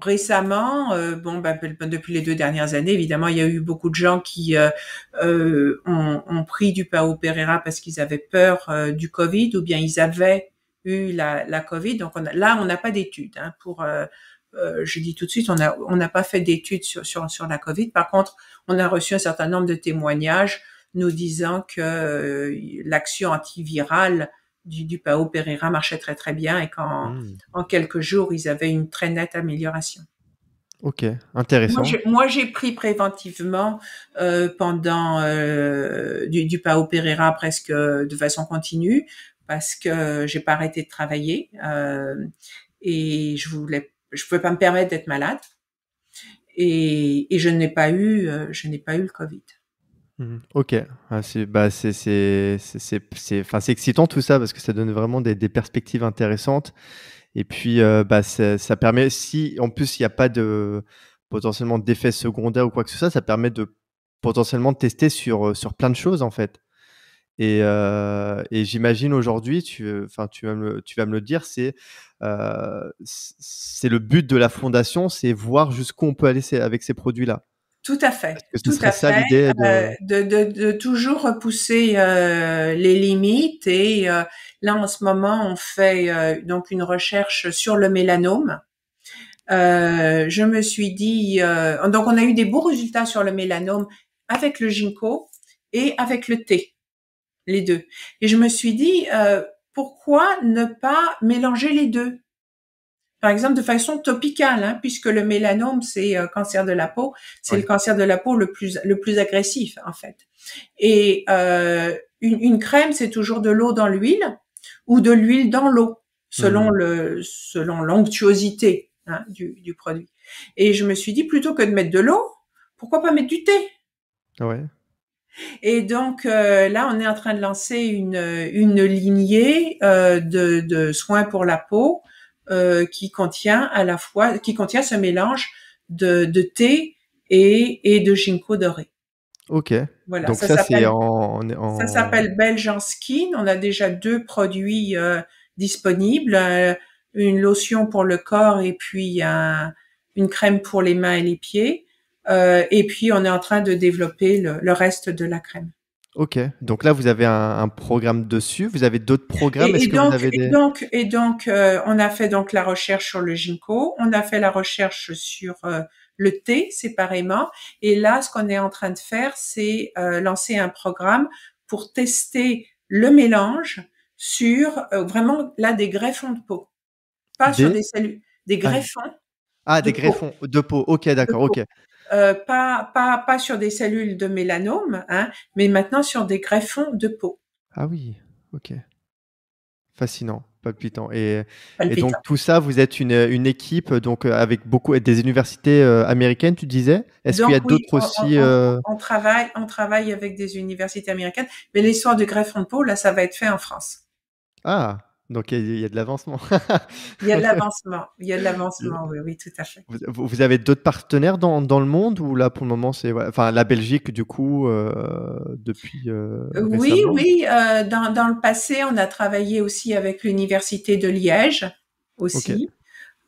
récemment, euh, bon, bah, depuis les deux dernières années, évidemment, il y a eu beaucoup de gens qui euh, euh ont, ont, pris du Pao Pereira parce qu'ils avaient peur euh, du Covid ou bien ils avaient eu la, la Covid. Donc on a, là, on n'a pas d'études. Hein, pour, je dis tout de suite, on n'a on n'a pas fait d'études sur, sur, sur la Covid. Par contre, on a reçu un certain nombre de témoignages nous disant que l'action antivirale du, du Pao Pereira marchait très très bien et qu'en hmm. en quelques jours, ils avaient une très nette amélioration. Ok, intéressant. Moi, j'ai pris préventivement euh, pendant euh, du, du Pao Pereira presque de façon continue parce que j'ai pas arrêté de travailler euh, et je voulais, je pouvais pas me permettre d'être malade et, et je n'ai pas eu, je n'ai pas eu le Covid. Mmh OK. Ah, c'est bah, c'est c'est c'est c'est enfin, c'est excitant tout ça parce que ça donne vraiment des perspectives intéressantes et puis, euh, bah, ça permet si en plus il y a pas de potentiellement d'effets secondaires ou quoi que ce soit, ça permet de potentiellement tester sur, sur plein de choses en fait et euh, et j'imagine aujourd'hui tu, enfin, tu vas me tu vas me le dire, c'est, euh, c'est le but de la fondation, c'est voir jusqu'où on peut aller avec ces produits-là? Tout à fait. tout à fait. Euh, de... de... De, toujours repousser euh, les limites et euh, là en ce moment on fait donc une recherche sur le mélanome je me suis dit, donc on a eu des beaux résultats sur le mélanome avec le ginkgo et avec le thé, les deux. Et je me suis dit, pourquoi ne pas mélanger les deux? Par exemple de façon topicale, hein, puisque le mélanome c'est euh, cancer de la peau, c'est le cancer de la peau le plus le plus agressif en fait. Et euh, une, une, crème c'est toujours de l'eau dans l'huile ou de l'huile dans l'eau, selon mmh. le selon l'onctuosité hein, du, du produit. Et je me suis dit plutôt que de mettre de l'eau, pourquoi pas mettre du thé? Ouais. Et donc euh, là, on est en train de lancer une, une lignée euh, de, de, soins pour la peau euh, qui contient à la fois, qui contient ce mélange de, de thé et, et de ginkgo doré. Ok. Voilà. Donc ça, c'est en, Ça s'appelle Belgian Skin. On a déjà deux produits euh, disponibles, euh, une lotion pour le corps et puis un, une crème pour les mains et les pieds. Euh, et puis on est en train de développer le, le reste de la crème. Ok, donc là vous avez un, programme dessus, vous avez d'autres programmes? Et, donc, et donc, et donc euh, on a fait donc la recherche sur le ginkgo, on a fait la recherche sur euh, le thé séparément, et là ce qu'on est en train de faire, c'est euh, lancer un programme pour tester le mélange sur vraiment là des greffons de peau, pas sur des cellules, des ah. greffons. Ah, des greffons de peau. Ok, d'accord, ok. Euh, pas, pas, pas sur des cellules de mélanome, hein, mais maintenant sur des greffons de peau. Ah oui, ok. Fascinant, palpitant. Et, et donc tout ça, vous êtes une, une équipe donc euh, avec beaucoup des universités euh, américaines, tu disais? Est-ce qu'il y a d'autres aussi on, travaille, on travaille avec des universités américaines, mais l'histoire du greffon de peau, là, ça va être fait en France. Ah, donc il y, a de l'avancement. il y a de l'avancement, il y a de l'avancement, oui, oui, tout à fait. Vous, avez d'autres partenaires dans, dans, le monde ou là pour le moment c'est, enfin la Belgique du coup euh, depuis. Euh, oui, oui, euh, dans, dans, le passé on a travaillé aussi avec l'université de Liège aussi.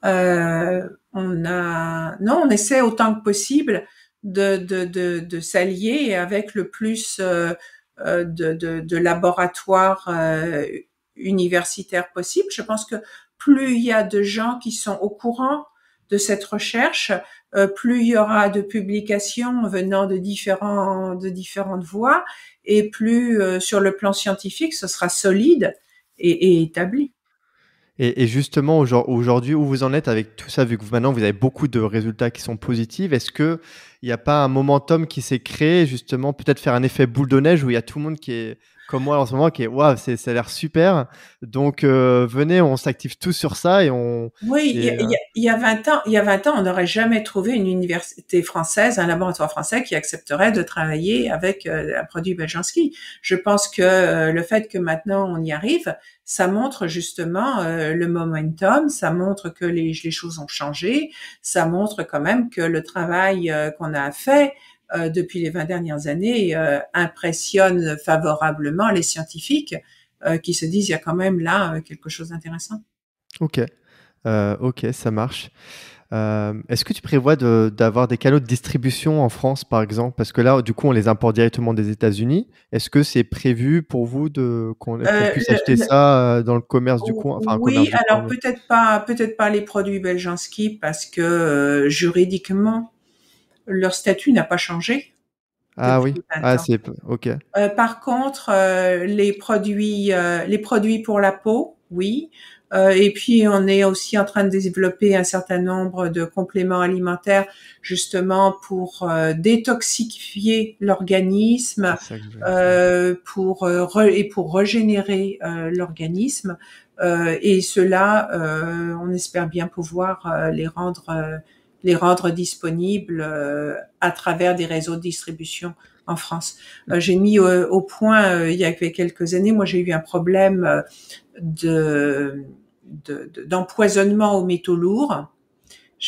Euh, on a, non, on essaie autant que possible de de, de, de s'allier avec le plus de, de, de laboratoires universitaire possible. Je pense que plus il y a de gens qui sont au courant de cette recherche, euh, plus il y aura de publications venant de différents de différentes voies et plus euh, sur le plan scientifique ce sera solide et, établi. Et, justement aujourd'hui où vous en êtes avec tout ça vu que maintenant vous avez beaucoup de résultats qui sont positifs, est-ce que il n'y a pas un momentum qui s'est créé justement peut-être faire un effet boule de neige où il y a tout le monde qui est comme moi en ce moment qui est waouh, ça a l'air super. Donc euh, venez, on s'active tous sur ça et on. Oui, il, y a, 20 ans, il y a 20 ans, on n'aurait jamais trouvé une université française, un laboratoire français qui accepterait de travailler avec euh, un produit Beljanski. Je pense que euh, le fait que maintenant on y arrive, ça montre justement le momentum, ça montre que les, les choses ont changé, ça montre quand même que le travail qu'on a fait euh, depuis les 20 dernières années euh, impressionne favorablement les scientifiques euh, qui se disent il y a quand même là quelque chose d'intéressant. Ok, ok, ça marche. Est-ce que tu prévois d'avoir des canaux de distribution en France, par exemple? Parce que là, du coup, on les importe directement des États-Unis. Est-ce que c'est prévu pour vous de qu'on puisse acheter ça dans le commerce du coin? Enfin, Oui, alors peut-être pas, peut-être pas les produits Beljanski parce que juridiquement, leur statut n'a pas changé. Ah oui, ah c'est ok. Euh, par contre, euh, les produits, euh, les produits pour la peau, oui. et puis on est aussi en train de développer un certain nombre de compléments alimentaires justement pour détoxifier l'organisme, pour et pour régénérer l'organisme. et cela, on espère bien pouvoir les rendre les rendre disponibles euh, à travers des réseaux de distribution en France. Euh, j'ai mis au, point il y a quelques années, moi j'ai eu un problème de d'empoisonnement aux métaux lourds.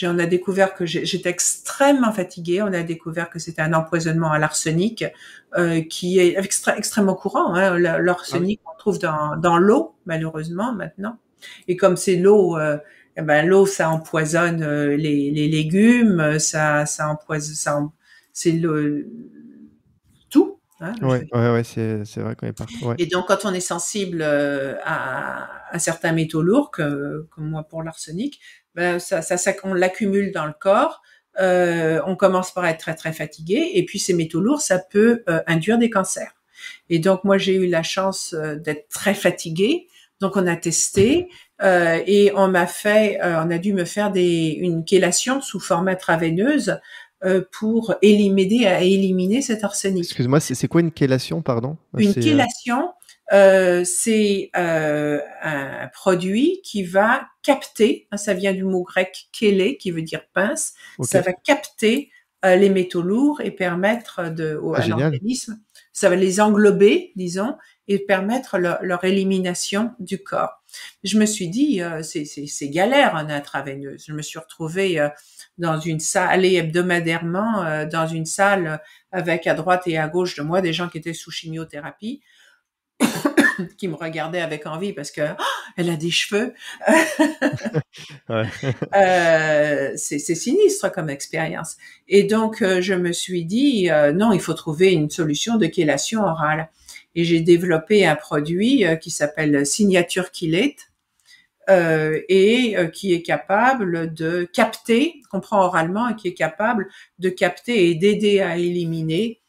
On a découvert que j'étais extrêmement fatiguée. On a découvert que c'était un empoisonnement à l'arsenic euh, qui est extrêmement courant. Hein. L'arsenic ah on trouve dans, dans l'eau malheureusement maintenant. Et comme c'est l'eau, euh, eh ben, l'eau ça empoisonne euh, les, les, légumes, ça ça empoisonne, ça c'est le tout. Hein, ouais, ouais, ouais c'est, c'est vrai qu'on est partout. Ouais. Et donc, quand on est sensible euh, à, à certains métaux lourds, comme, comme moi pour l'arsenic, ben, ça, ça, ça on l'accumule dans le corps. Euh, on commence par être très très fatigué et puis ces métaux lourds, ça peut euh, induire des cancers. Et donc moi j'ai eu la chance euh, d'être très fatiguée, donc on a testé euh, et on m'a fait, on a dû me faire des, une chélation sous forme intraveineuse pour m'aider à éliminer cet arsenic. Excuse-moi, c'est quoi une chélation, pardon? Une chélation, euh, c'est euh, un produit qui va capter, hein, ça vient du mot grec kélé qui veut dire pince, ça va capter euh, les métaux lourds et permettre de, au, ah, à l'organisme, ça va les englober, disons, et permettre leur, élimination du corps. Je me suis dit, euh, c'est galère en intraveineuse. Je me suis retrouvée dans une salle, aller hebdomadairement dans une salle avec à droite et à gauche de moi des gens qui étaient sous chimiothérapie qui me regardait avec envie parce que oh, elle a des cheveux. euh, c'est sinistre comme expérience. Et donc euh, je me suis dit euh, non, il faut trouver une solution de chélation orale. Et j'ai développé un produit qui s'appelle Signature Chelate. et qui est capable de capter, qu'on prend oralement, et qui est capable de capter et d'aider à éliminer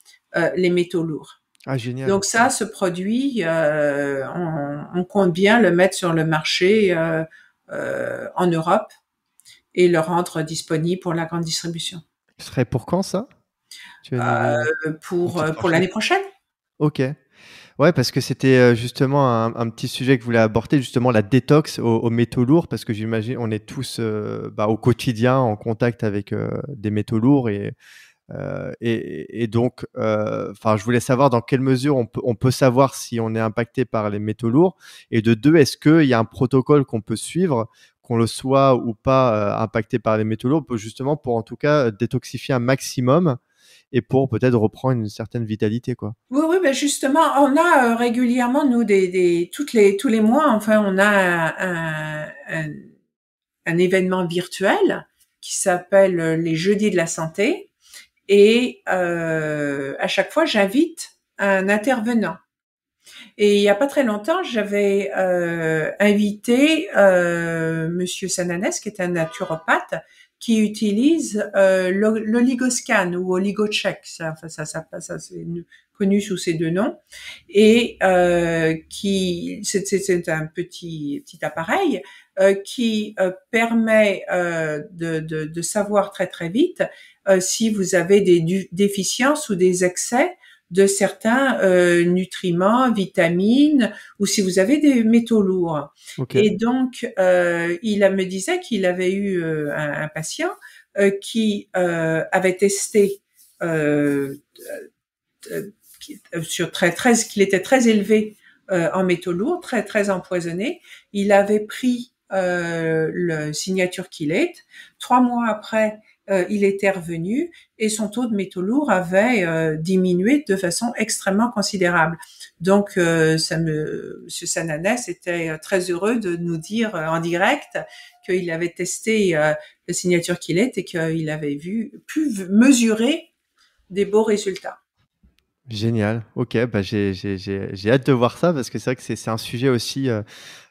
les métaux lourds. Ah, génial. Donc ça, ce produit, euh, on, compte bien le mettre sur le marché euh, euh, en Europe et le rendre disponible pour la grande distribution. Ce serait pour quand ça? Pour, pour l'année prochaine. Ok. Ouais, parce que c'était justement un, petit sujet que vous voulez aborder, justement la détox aux, métaux lourds, parce que j'imagine on est tous bah, au quotidien en contact avec des métaux lourds et euh, et, donc, euh, je voulais savoir dans quelle mesure on peut, savoir si on est impacté par les métaux lourds. Et de deux, est-ce qu'il y a un protocole qu'on peut suivre, qu'on le soit ou pas euh, impacté par les métaux lourds, justement pour en tout cas détoxifier un maximum et pour peut-être reprendre une certaine vitalité, quoi? Oui, oui, ben justement, on a régulièrement nous des, les tous les mois, enfin, on a un événement virtuel qui s'appelle les Jeudis de la santé et euh, à chaque fois, j'invite un intervenant. Et il y a pas très longtemps, j'avais euh, invité euh, Monsieur Sananès, qui est un naturopathe, qui utilise euh, l'oligoscan ou oligocheck, ça, ça, ça, ça c'est connu sous ces deux noms, et euh, qui c'est un petit petit appareil euh, qui euh, permet euh, de, de, de, savoir très très vite si vous avez des déficiences ou des excès de certains euh, nutriments, vitamines, ou si vous avez des métaux lourds. Et donc, euh, il me disait qu'il avait eu euh, un, un, patient euh, qui avait testé sur très, très qu'il était très élevé en métaux lourds, très très empoisonné. Il avait pris le signature est. Trois mois après, euh, il était revenu et son taux de métaux lourds avait euh, diminué de façon extrêmement considérable. Donc, euh, ça me, M. Sananès était très heureux de nous dire en direct qu'il avait testé la signature qu'il est et qu'il avait vu, pu mesurer des beaux résultats. Génial. Ok, bah j'ai hâte de voir ça parce que c'est vrai que c'est un sujet aussi euh,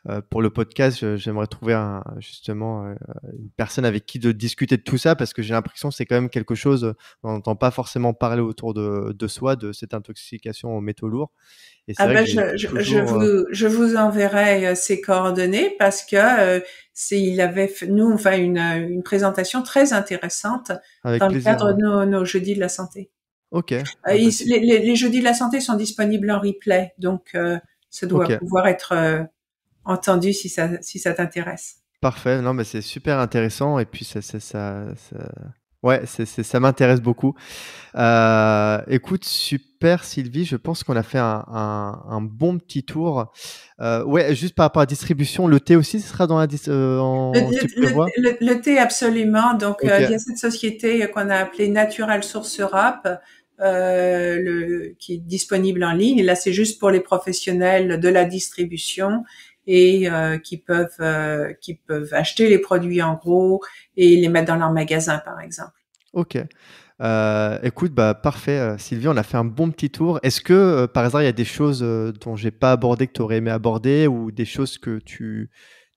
euh, pour le podcast. J'aimerais trouver un, justement euh, une personne avec qui de discuter de tout ça parce que j'ai l'impression que c'est quand même quelque chose on n'entend pas forcément parler autour de, de, soi de cette intoxication aux métaux lourds. Et ah ben je, je, je, vous, je vous enverrai ses coordonnées parce que c'est il avait nous enfin une, une présentation très intéressante dans le cadre de nos, nos jeudis de la santé. Ok. Euh, ah, bah, les, jeudis de la santé sont disponibles en replay, donc euh, ça doit pouvoir être euh, entendu si ça, si ça t'intéresse. Parfait. Non, mais c'est super intéressant et puis ça, ça, ça, ouais, ça m'intéresse beaucoup. écoute, super Sylvie, je pense qu'on a fait un, un, bon petit tour. ouais, juste par rapport à la distribution, le thé aussi, ce sera dans la en, le, thé absolument. Donc il y a cette société qu'on a appelée Natural Source Europe euh, qui est disponible en ligne. Et là, c'est juste pour les professionnels de la distribution et euh, qui peuvent euh, qui peuvent acheter les produits en gros et les mettre dans leur magasin, par exemple. Ok. Euh, écoute, bah parfait, euh, Sylvie, on a fait un bon petit tour. Est-ce que par hasard il y a des choses dont j'ai pas abordé que tu aurais aimé aborder ou des choses que tu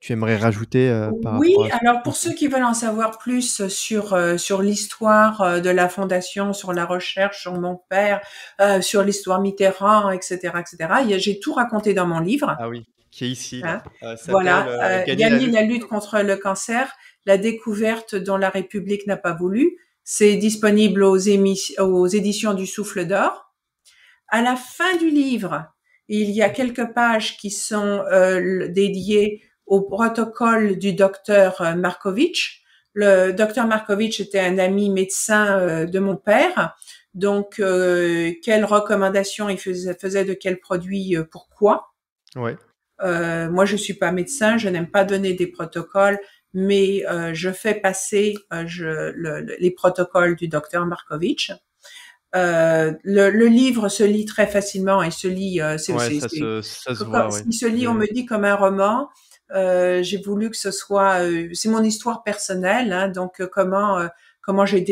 tu aimerais rajouter par Oui, alors pour ceux qui veulent en savoir plus sur sur l'histoire de la fondation, sur la recherche, sur mon père, sur l'histoire Mitterrand, etc., etc. J'ai tout raconté dans mon livre. Ah oui, qui est ici. Hein? Voilà, gagner, la lutte contre le cancer, la découverte dont la République n'a pas voulu. C'est disponible aux, aux éditions du Souffle d'Or. À la fin du livre, il y a quelques pages qui sont euh, dédiées au protocole du docteur euh, Markovitch. Le docteur Markovitch était un ami médecin euh, de mon père. Donc, quelles recommandations il faisait, faisait de quels produits, pourquoi? Ouais. moi, je suis pas médecin, je n'aime pas donner des protocoles, mais je fais passer je, les protocoles du docteur Markovitch. Euh, le, le, livre se lit très facilement et se lit. Euh, ouais, ça, se, ça se voit, Il se lit, on me dit comme un roman. Euh, j'ai voulu que ce soit. Euh, c'est mon histoire personnelle, hein, donc euh, comment comment j'ai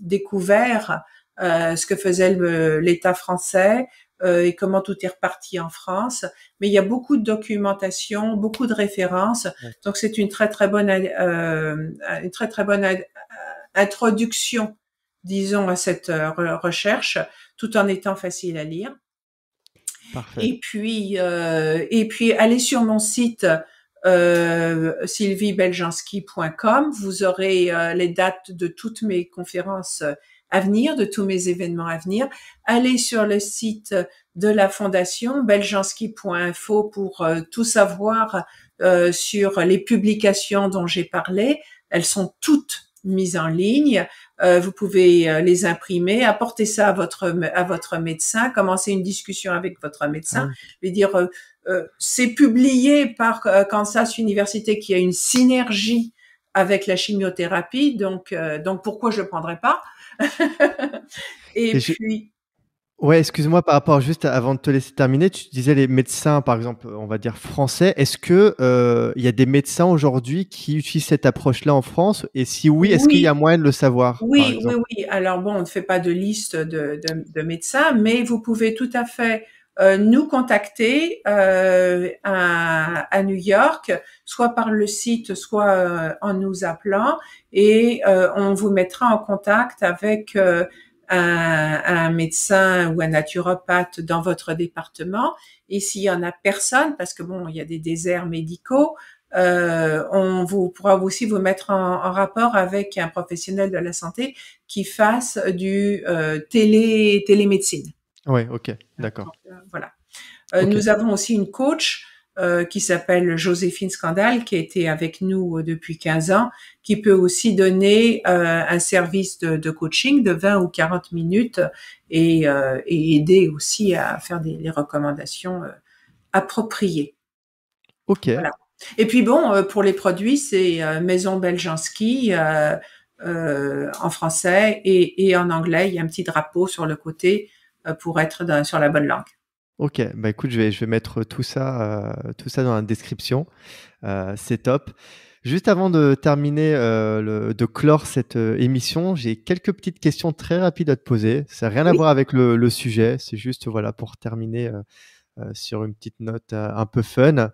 découvert ce que faisait l'État français et comment tout est reparti en France. Mais il y a beaucoup de documentation, beaucoup de références, donc c'est une très très bonne une très très bonne introduction disons, à cette euh, recherche, tout en étant facile à lire. Parfait. Et puis, euh, et puis, allez sur mon site euh, sylviebeljanski.com. Vous aurez euh, les dates de toutes mes conférences à venir, de tous mes événements à venir. Allez sur le site de la fondation beljanski.info pour tout savoir sur les publications dont j'ai parlé. Elles sont toutes mises en ligne. Euh, vous pouvez euh, les imprimer, apporter ça à votre à votre médecin, commencer une discussion avec votre médecin, ah lui dire euh, c'est publié par Kansas Université qui a une synergie avec la chimiothérapie, donc donc pourquoi je ne prendrais pas Et, puis Ouais, excuse-moi par rapport juste avant de te laisser terminer, tu disais les médecins, par exemple, on va dire français. Est-ce que euh, il y a des médecins aujourd'hui qui utilisent cette approche-là en France? Et si oui, est-ce qu'il y a moyen de le savoir Oui, oui, oui. Alors bon, on ne fait pas de liste de, de, de médecins, mais vous pouvez tout à fait euh, nous contacter euh, à, à, New York, soit par le site, soit euh, en nous appelant, et euh, on vous mettra en contact avec un, un, médecin ou un naturopathe dans votre département. Et s'il y en a personne, parce que bon, il y a des déserts médicaux, euh, on vous pourra aussi vous mettre en, en, rapport avec un professionnel de la santé qui fasse du euh, télé télémédecine. Oui, ok, d'accord. Euh, voilà. Euh, nous avons aussi une coach euh, qui s'appelle Joséphine Scandal, qui a été avec nous euh, depuis 15 ans, qui peut aussi donner euh, un service de, de, coaching de 20 ou 40 minutes et, et aider aussi à faire des les recommandations appropriées. Ok. Voilà. Et puis bon, pour les produits, c'est Maison Beljanski en français et, et, en anglais. Il y a un petit drapeau sur le côté pour être dans, sur la bonne langue. Ok, bah écoute, je vais, je vais mettre tout ça, euh, tout ça dans la description. Euh, c'est top. Juste avant de terminer, euh, le, de clore cette euh, émission, j'ai quelques petites questions très rapides à te poser. Ça n'a rien à voir avec le, le sujet, c'est juste voilà pour terminer euh, sur une petite note un peu fun.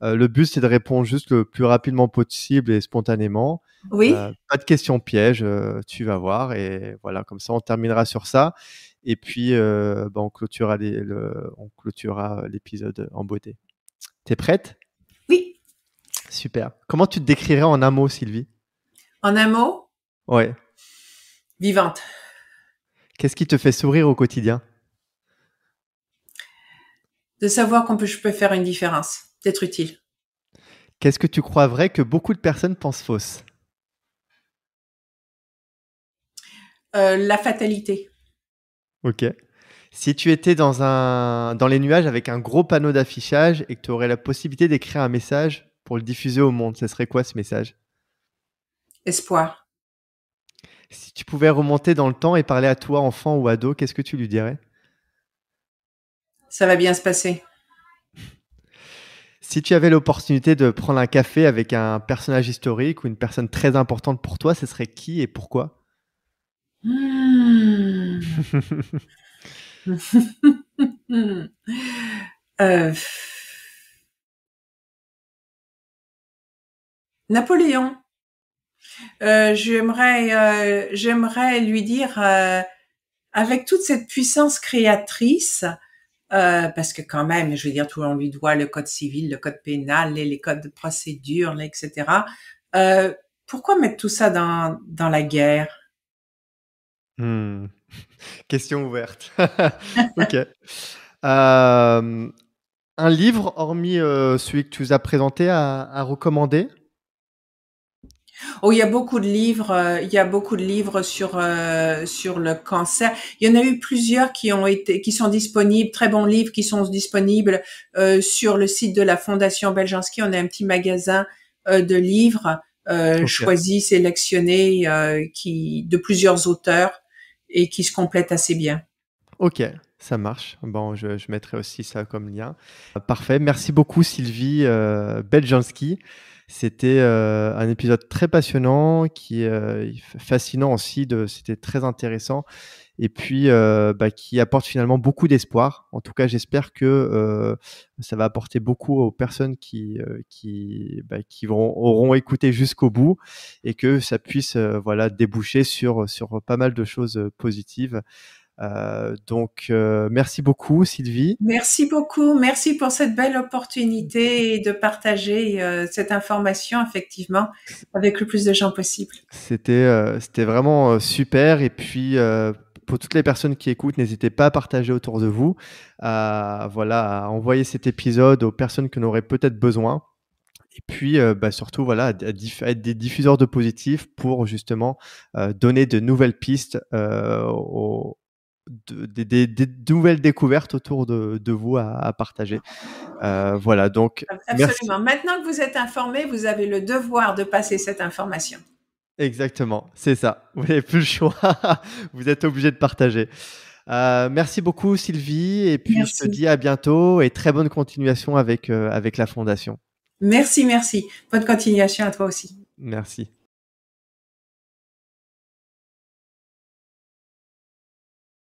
le but, c'est de répondre juste le plus rapidement possible et spontanément. Oui. pas de questions pièges, tu vas voir et voilà, comme ça on terminera sur ça. Et puis, euh, bah, on clôturera l'épisode en beauté. T'es prête? Oui. Super. Comment tu te décrirais en un mot, Sylvie? En un mot? Ouais. Vivante. Qu'est-ce qui te fait sourire au quotidien? De savoir qu'on peut, je peux faire une différence, d'être utile. Qu'est-ce que tu crois vrai que beaucoup de personnes pensent fausse? Euh, La fatalité. Ok. Si tu étais dans, un, dans les nuages avec un gros panneau d'affichage et que tu aurais la possibilité d'écrire un message pour le diffuser au monde, ce serait quoi ce message? Espoir. Si tu pouvais remonter dans le temps et parler à toi, enfant ou ado, qu'est-ce que tu lui dirais? Ça va bien se passer. Si tu avais l'opportunité de prendre un café avec un personnage historique ou une personne très importante pour toi, ce serait qui et pourquoi? Hmm. euh, Napoléon. j'aimerais, j'aimerais lui dire, avec toute cette puissance créatrice, euh, parce que quand même, je veux dire, tout on lui doit le code civil, le code pénal, les, les codes de procédure, etc. Euh, pourquoi mettre tout ça dans, dans la guerre? Hmm. Question ouverte. ok. Euh, un livre, hormis celui que tu nous as présenté, à recommander? Oh, il y a beaucoup de livres, euh, il y a beaucoup de livres sur euh, sur le cancer. Il y en a eu plusieurs qui ont été, qui sont disponibles, très bons livres qui sont disponibles euh, sur le site de la Fondation Beljanski. On a un petit magasin de livres choisis, sélectionnés, qui de plusieurs auteurs et qui se complètent assez bien. Ok, ça marche. Bon, je, je mettrai aussi ça comme lien. Parfait. Merci beaucoup, Sylvie Beljanski. C'était euh, un épisode très passionnant, qui euh, fascinant aussi. C'était très intéressant et puis euh, bah, qui apporte finalement beaucoup d'espoir. En tout cas, j'espère que ça va apporter beaucoup aux personnes qui qui bah, qui vont, auront écouté jusqu'au bout et que ça puisse voilà déboucher sur sur pas mal de choses positives. Euh, donc, euh, merci beaucoup, Sylvie. Merci beaucoup. Merci pour cette belle opportunité de partager euh, cette information, effectivement, avec le plus de gens possible. C'était, c'était vraiment super. Et puis, pour toutes les personnes qui écoutent, n'hésitez pas à partager autour de vous, à, voilà, à envoyer cet épisode aux personnes qui en auraient peut-être besoin. Et puis, bah, surtout, voilà, être des diffuseurs de positifs pour justement donner de nouvelles pistes aux, des, nouvelles découvertes autour de, vous à, partager. Euh, voilà, donc. Absolument. Maintenant que vous êtes informé, vous avez le devoir de passer cette information. Exactement, c'est ça. Vous n'avez plus le choix. vous êtes obligé de partager. Euh, merci beaucoup Sylvie et puis je te dis à bientôt et très bonne continuation avec, euh, avec la fondation. Merci, merci. Bonne continuation à toi aussi. Merci.